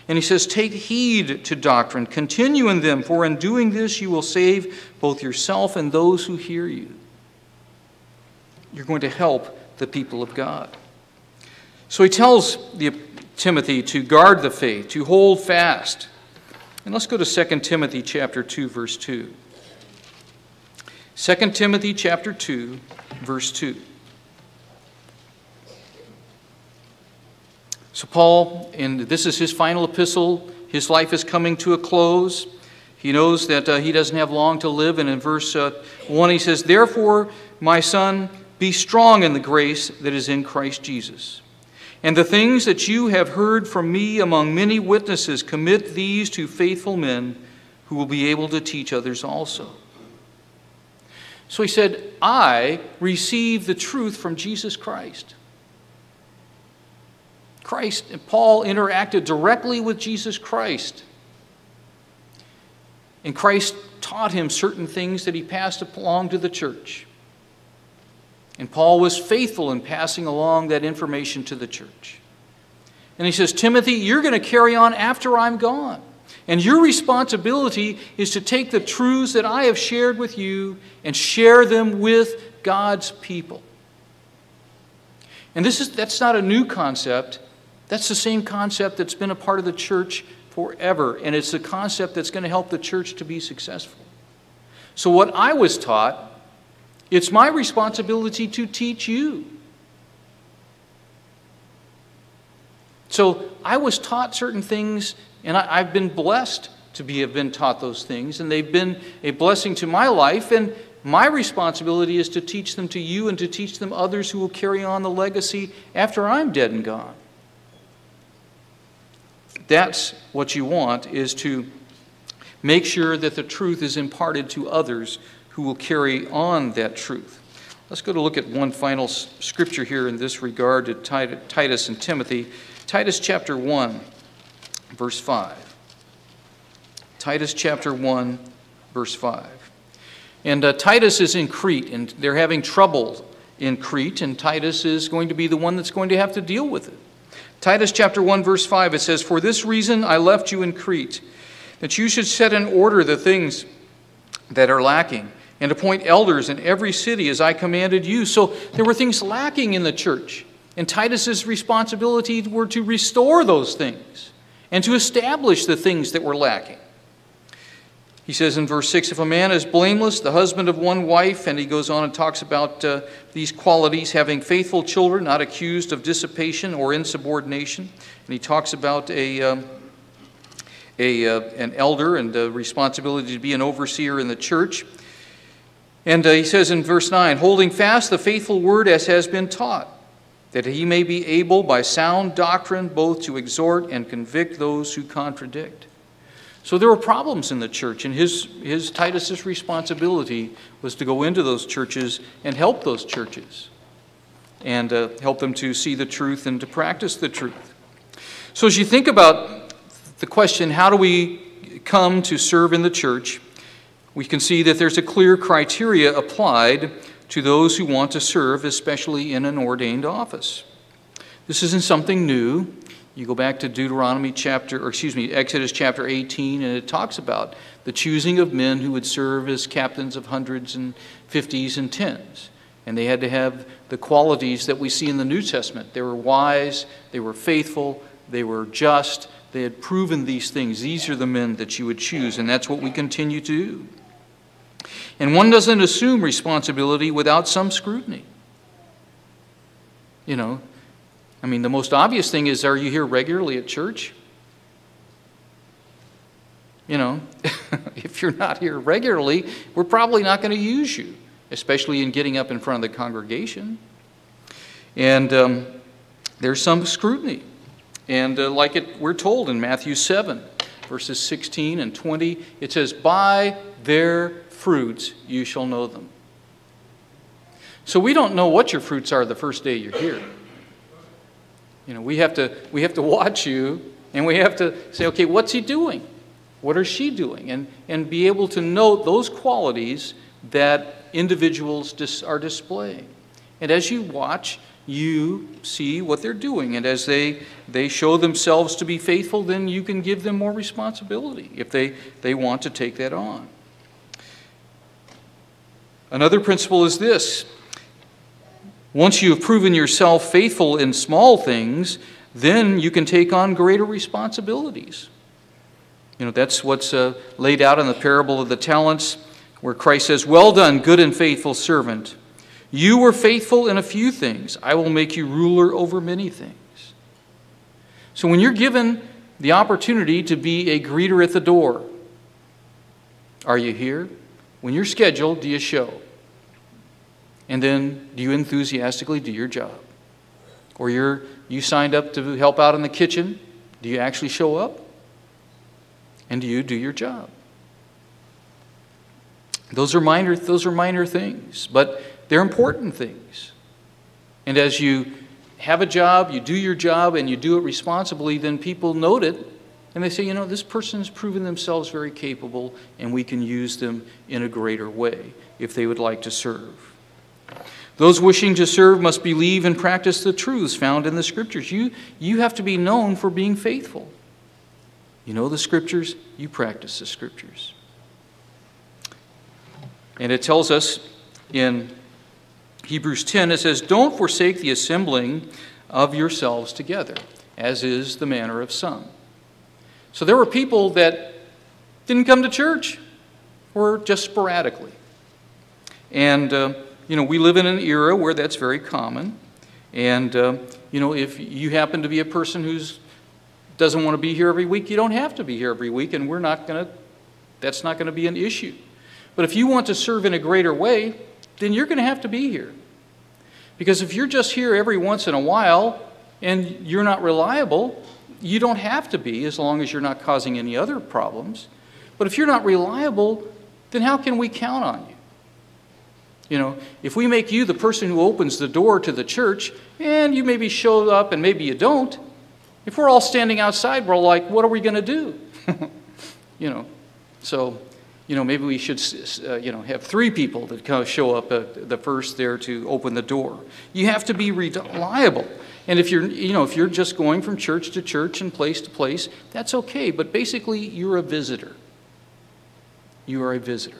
And he says, Take heed to doctrine, continue in them, for in doing this you will save both yourself and those who hear you. You're going to help the people of God. So he tells the, Timothy to guard the faith, to hold fast. And let's go to 2 Timothy chapter 2 verse 2. 2 Timothy chapter 2 verse 2. So Paul, and this is his final epistle, his life is coming to a close. He knows that uh, he doesn't have long to live, and in verse uh, 1 he says, Therefore, my son, be strong in the grace that is in Christ Jesus. And the things that you have heard from me among many witnesses, commit these to faithful men who will be able to teach others also. So he said, I receive the truth from Jesus Christ. Christ, Paul interacted directly with Jesus Christ. And Christ taught him certain things that he passed along to the church. And Paul was faithful in passing along that information to the church. And he says, Timothy, you're going to carry on after I'm gone. And your responsibility is to take the truths that I have shared with you and share them with God's people. And this is, that's not a new concept. That's the same concept that's been a part of the church forever. And it's a concept that's going to help the church to be successful. So, what I was taught it's my responsibility to teach you. So I was taught certain things, and I, have been blessed to be, have been taught those things, and they've been a blessing to my life. And my responsibility is to teach them to you and to teach them others who will carry on the legacy after I'm dead and gone. That's what you want, is to make sure that the truth is imparted to others who will carry on that truth. Let's go to look at one final scripture here in this regard to Titus and Timothy. Titus chapter 1, verse 5. Titus chapter 1, verse 5. And uh, Titus is in Crete, and they're having trouble in Crete, and Titus is going to be the one that's going to have to deal with it. Titus chapter 1 verse 5 it says, "For this reason I left you in Crete, that you should set in order the things that are lacking, and appoint elders in every city as I commanded you." So there were things lacking in the church, and Titus's responsibility were to restore those things and to establish the things that were lacking. He says in verse 6 If a man is blameless, the husband of one wife, and he goes on and talks about uh, these qualities having faithful children, not accused of dissipation or insubordination. And he talks about a, um, a, uh, an elder and the responsibility to be an overseer in the church. And uh, he says in verse 9 Holding fast the faithful word as has been taught, that he may be able by sound doctrine both to exhort and convict those who contradict. So there were problems in the church, and his, his Titus's responsibility was to go into those churches and help those churches and uh, help them to see the truth and to practice the truth. So as you think about the question, how do we come to serve in the church? We can see that there's a clear criteria applied to those who want to serve, especially in an ordained office. This isn't something new. You go back to Deuteronomy chapter, or excuse me, Exodus chapter 18, and it talks about the choosing of men who would serve as captains of hundreds and fifties and tens. And they had to have the qualities that we see in the New Testament. They were wise, they were faithful, they were just, they had proven these things. These are the men that you would choose, and that's what we continue to do. And one doesn't assume responsibility without some scrutiny. You know, I mean, the most obvious thing is are you here regularly at church? You know, if you're not here regularly, we're probably not going to use you, especially in getting up in front of the congregation. And um, there's some scrutiny. And uh, like it, we're told in Matthew 7, verses 16 and 20, it says, By their fruits you shall know them. So we don't know what your fruits are the first day you're here. You know, we have to, we have to watch you and we have to say, okay, what's he doing? What are she doing? And, and be able to note those qualities that individuals dis- are displaying. And as you watch, you see what they're doing. And as they, they show themselves to be faithful, then you can give them more responsibility if they, they want to take that on. Another principle is this once you have proven yourself faithful in small things, then you can take on greater responsibilities. You know, that's what's uh, laid out in the parable of the talents, where Christ says, Well done, good and faithful servant. You were faithful in a few things. I will make you ruler over many things. So when you're given the opportunity to be a greeter at the door, are you here? When you're scheduled, do you show? And then do you enthusiastically do your job? Or you're, you signed up to help out in the kitchen. Do you actually show up? And do you do your job? Those are minor, those are minor things, but they're important things. And as you have a job, you do your job, and you do it responsibly, then people note it and they say, you know, this person's proven themselves very capable, and we can use them in a greater way if they would like to serve. Those wishing to serve must believe and practice the truths found in the Scriptures. You, you have to be known for being faithful. You know the Scriptures, you practice the Scriptures. And it tells us in Hebrews 10, it says, Don't forsake the assembling of yourselves together, as is the manner of some. So there were people that didn't come to church, or just sporadically. And uh, you know, we live in an era where that's very common. And, uh, you know, if you happen to be a person who doesn't want to be here every week, you don't have to be here every week, and we're not going to, that's not going to be an issue. But if you want to serve in a greater way, then you're going to have to be here. Because if you're just here every once in a while and you're not reliable, you don't have to be as long as you're not causing any other problems. But if you're not reliable, then how can we count on you? You know, if we make you the person who opens the door to the church, and you maybe show up and maybe you don't, if we're all standing outside, we're like, what are we going to do? you know, so, you know, maybe we should, uh, you know, have three people that kind of show up the first there to open the door. You have to be reliable. And if you're, you know, if you're just going from church to church and place to place, that's okay. But basically, you're a visitor. You are a visitor.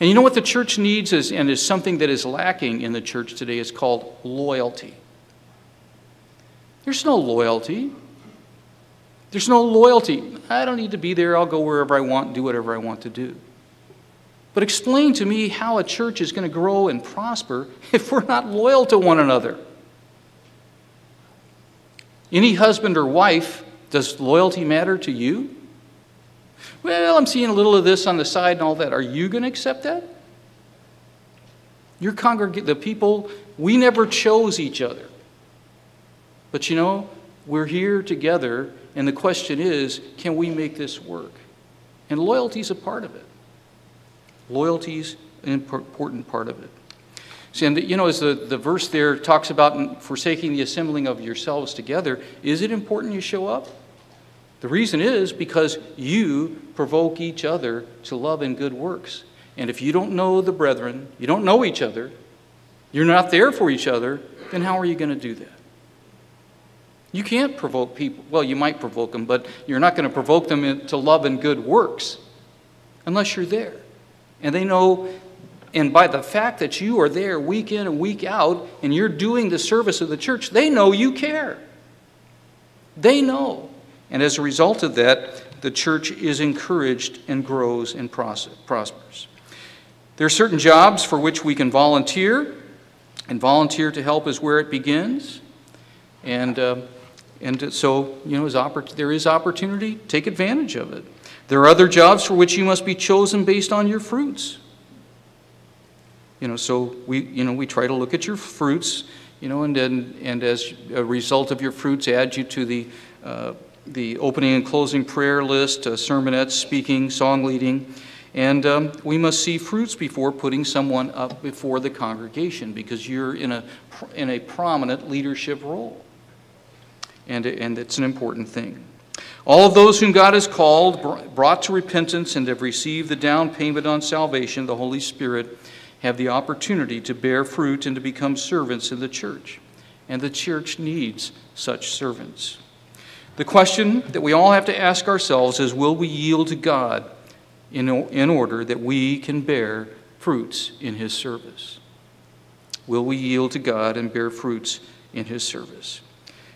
And you know what the church needs is, and is something that is lacking in the church today is called loyalty. There's no loyalty. There's no loyalty. I don't need to be there. I'll go wherever I want, do whatever I want to do. But explain to me how a church is going to grow and prosper if we're not loyal to one another. Any husband or wife, does loyalty matter to you? Well, I'm seeing a little of this on the side and all that. Are you going to accept that? Your congregation, the people, we never chose each other. But you know, we're here together, and the question is can we make this work? And loyalty's a part of it. Loyalty's an important part of it. See, and you know, as the, the verse there talks about forsaking the assembling of yourselves together, is it important you show up? The reason is because you provoke each other to love and good works. And if you don't know the brethren, you don't know each other, you're not there for each other, then how are you going to do that? You can't provoke people. Well, you might provoke them, but you're not going to provoke them to love and good works unless you're there. And they know, and by the fact that you are there week in and week out and you're doing the service of the church, they know you care. They know. And as a result of that, the church is encouraged and grows and prospers. There are certain jobs for which we can volunteer, and volunteer to help is where it begins. And uh, and so, you know, oppor- there is opportunity, take advantage of it. There are other jobs for which you must be chosen based on your fruits. You know, so we, you know, we try to look at your fruits, you know, and, and, and as a result of your fruits, add you to the, uh, the opening and closing prayer list, uh, sermonettes, speaking, song leading. And um, we must see fruits before putting someone up before the congregation because you're in a, in a prominent leadership role and, and it's an important thing. All of those whom God has called, brought to repentance, and have received the down payment on salvation, the Holy Spirit, have the opportunity to bear fruit and to become servants in the church. And the church needs such servants. The question that we all have to ask ourselves is will we yield to God in, in order that we can bear fruits in His service? Will we yield to God and bear fruits in His service?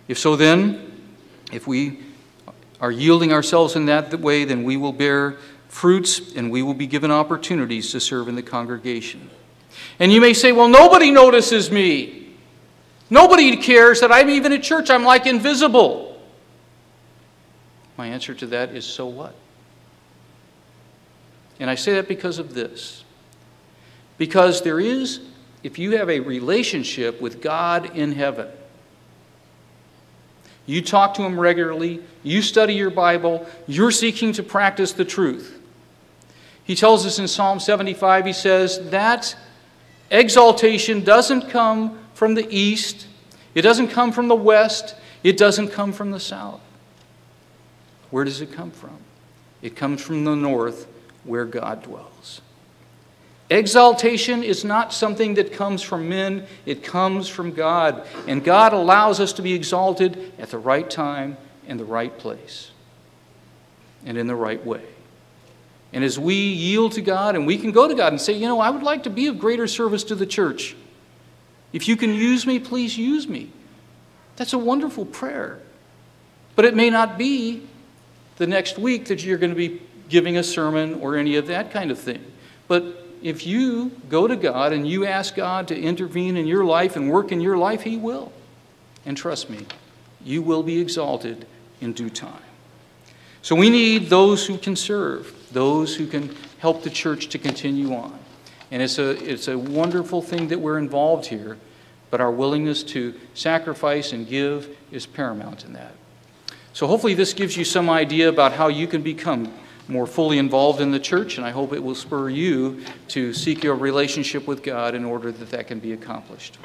If so, then, if we are yielding ourselves in that way, then we will bear fruits and we will be given opportunities to serve in the congregation. And you may say, well, nobody notices me. Nobody cares that I'm even at church. I'm like invisible. My answer to that is so what? And I say that because of this. Because there is, if you have a relationship with God in heaven, you talk to Him regularly. You study your Bible. You're seeking to practice the truth. He tells us in Psalm 75, he says, that exaltation doesn't come from the east, it doesn't come from the west, it doesn't come from the south. Where does it come from? It comes from the north, where God dwells. Exaltation is not something that comes from men, it comes from God. And God allows us to be exalted at the right time, in the right place, and in the right way. And as we yield to God, and we can go to God and say, you know, I would like to be of greater service to the church. If you can use me, please use me. That's a wonderful prayer. But it may not be the next week that you're going to be giving a sermon or any of that kind of thing. But if you go to God and you ask God to intervene in your life and work in your life, He will. And trust me, you will be exalted in due time. So we need those who can serve, those who can help the church to continue on. And it's a, it's a wonderful thing that we're involved here, but our willingness to sacrifice and give is paramount in that. So hopefully, this gives you some idea about how you can become more fully involved in the church, and I hope it will spur you to seek your relationship with God in order that that can be accomplished.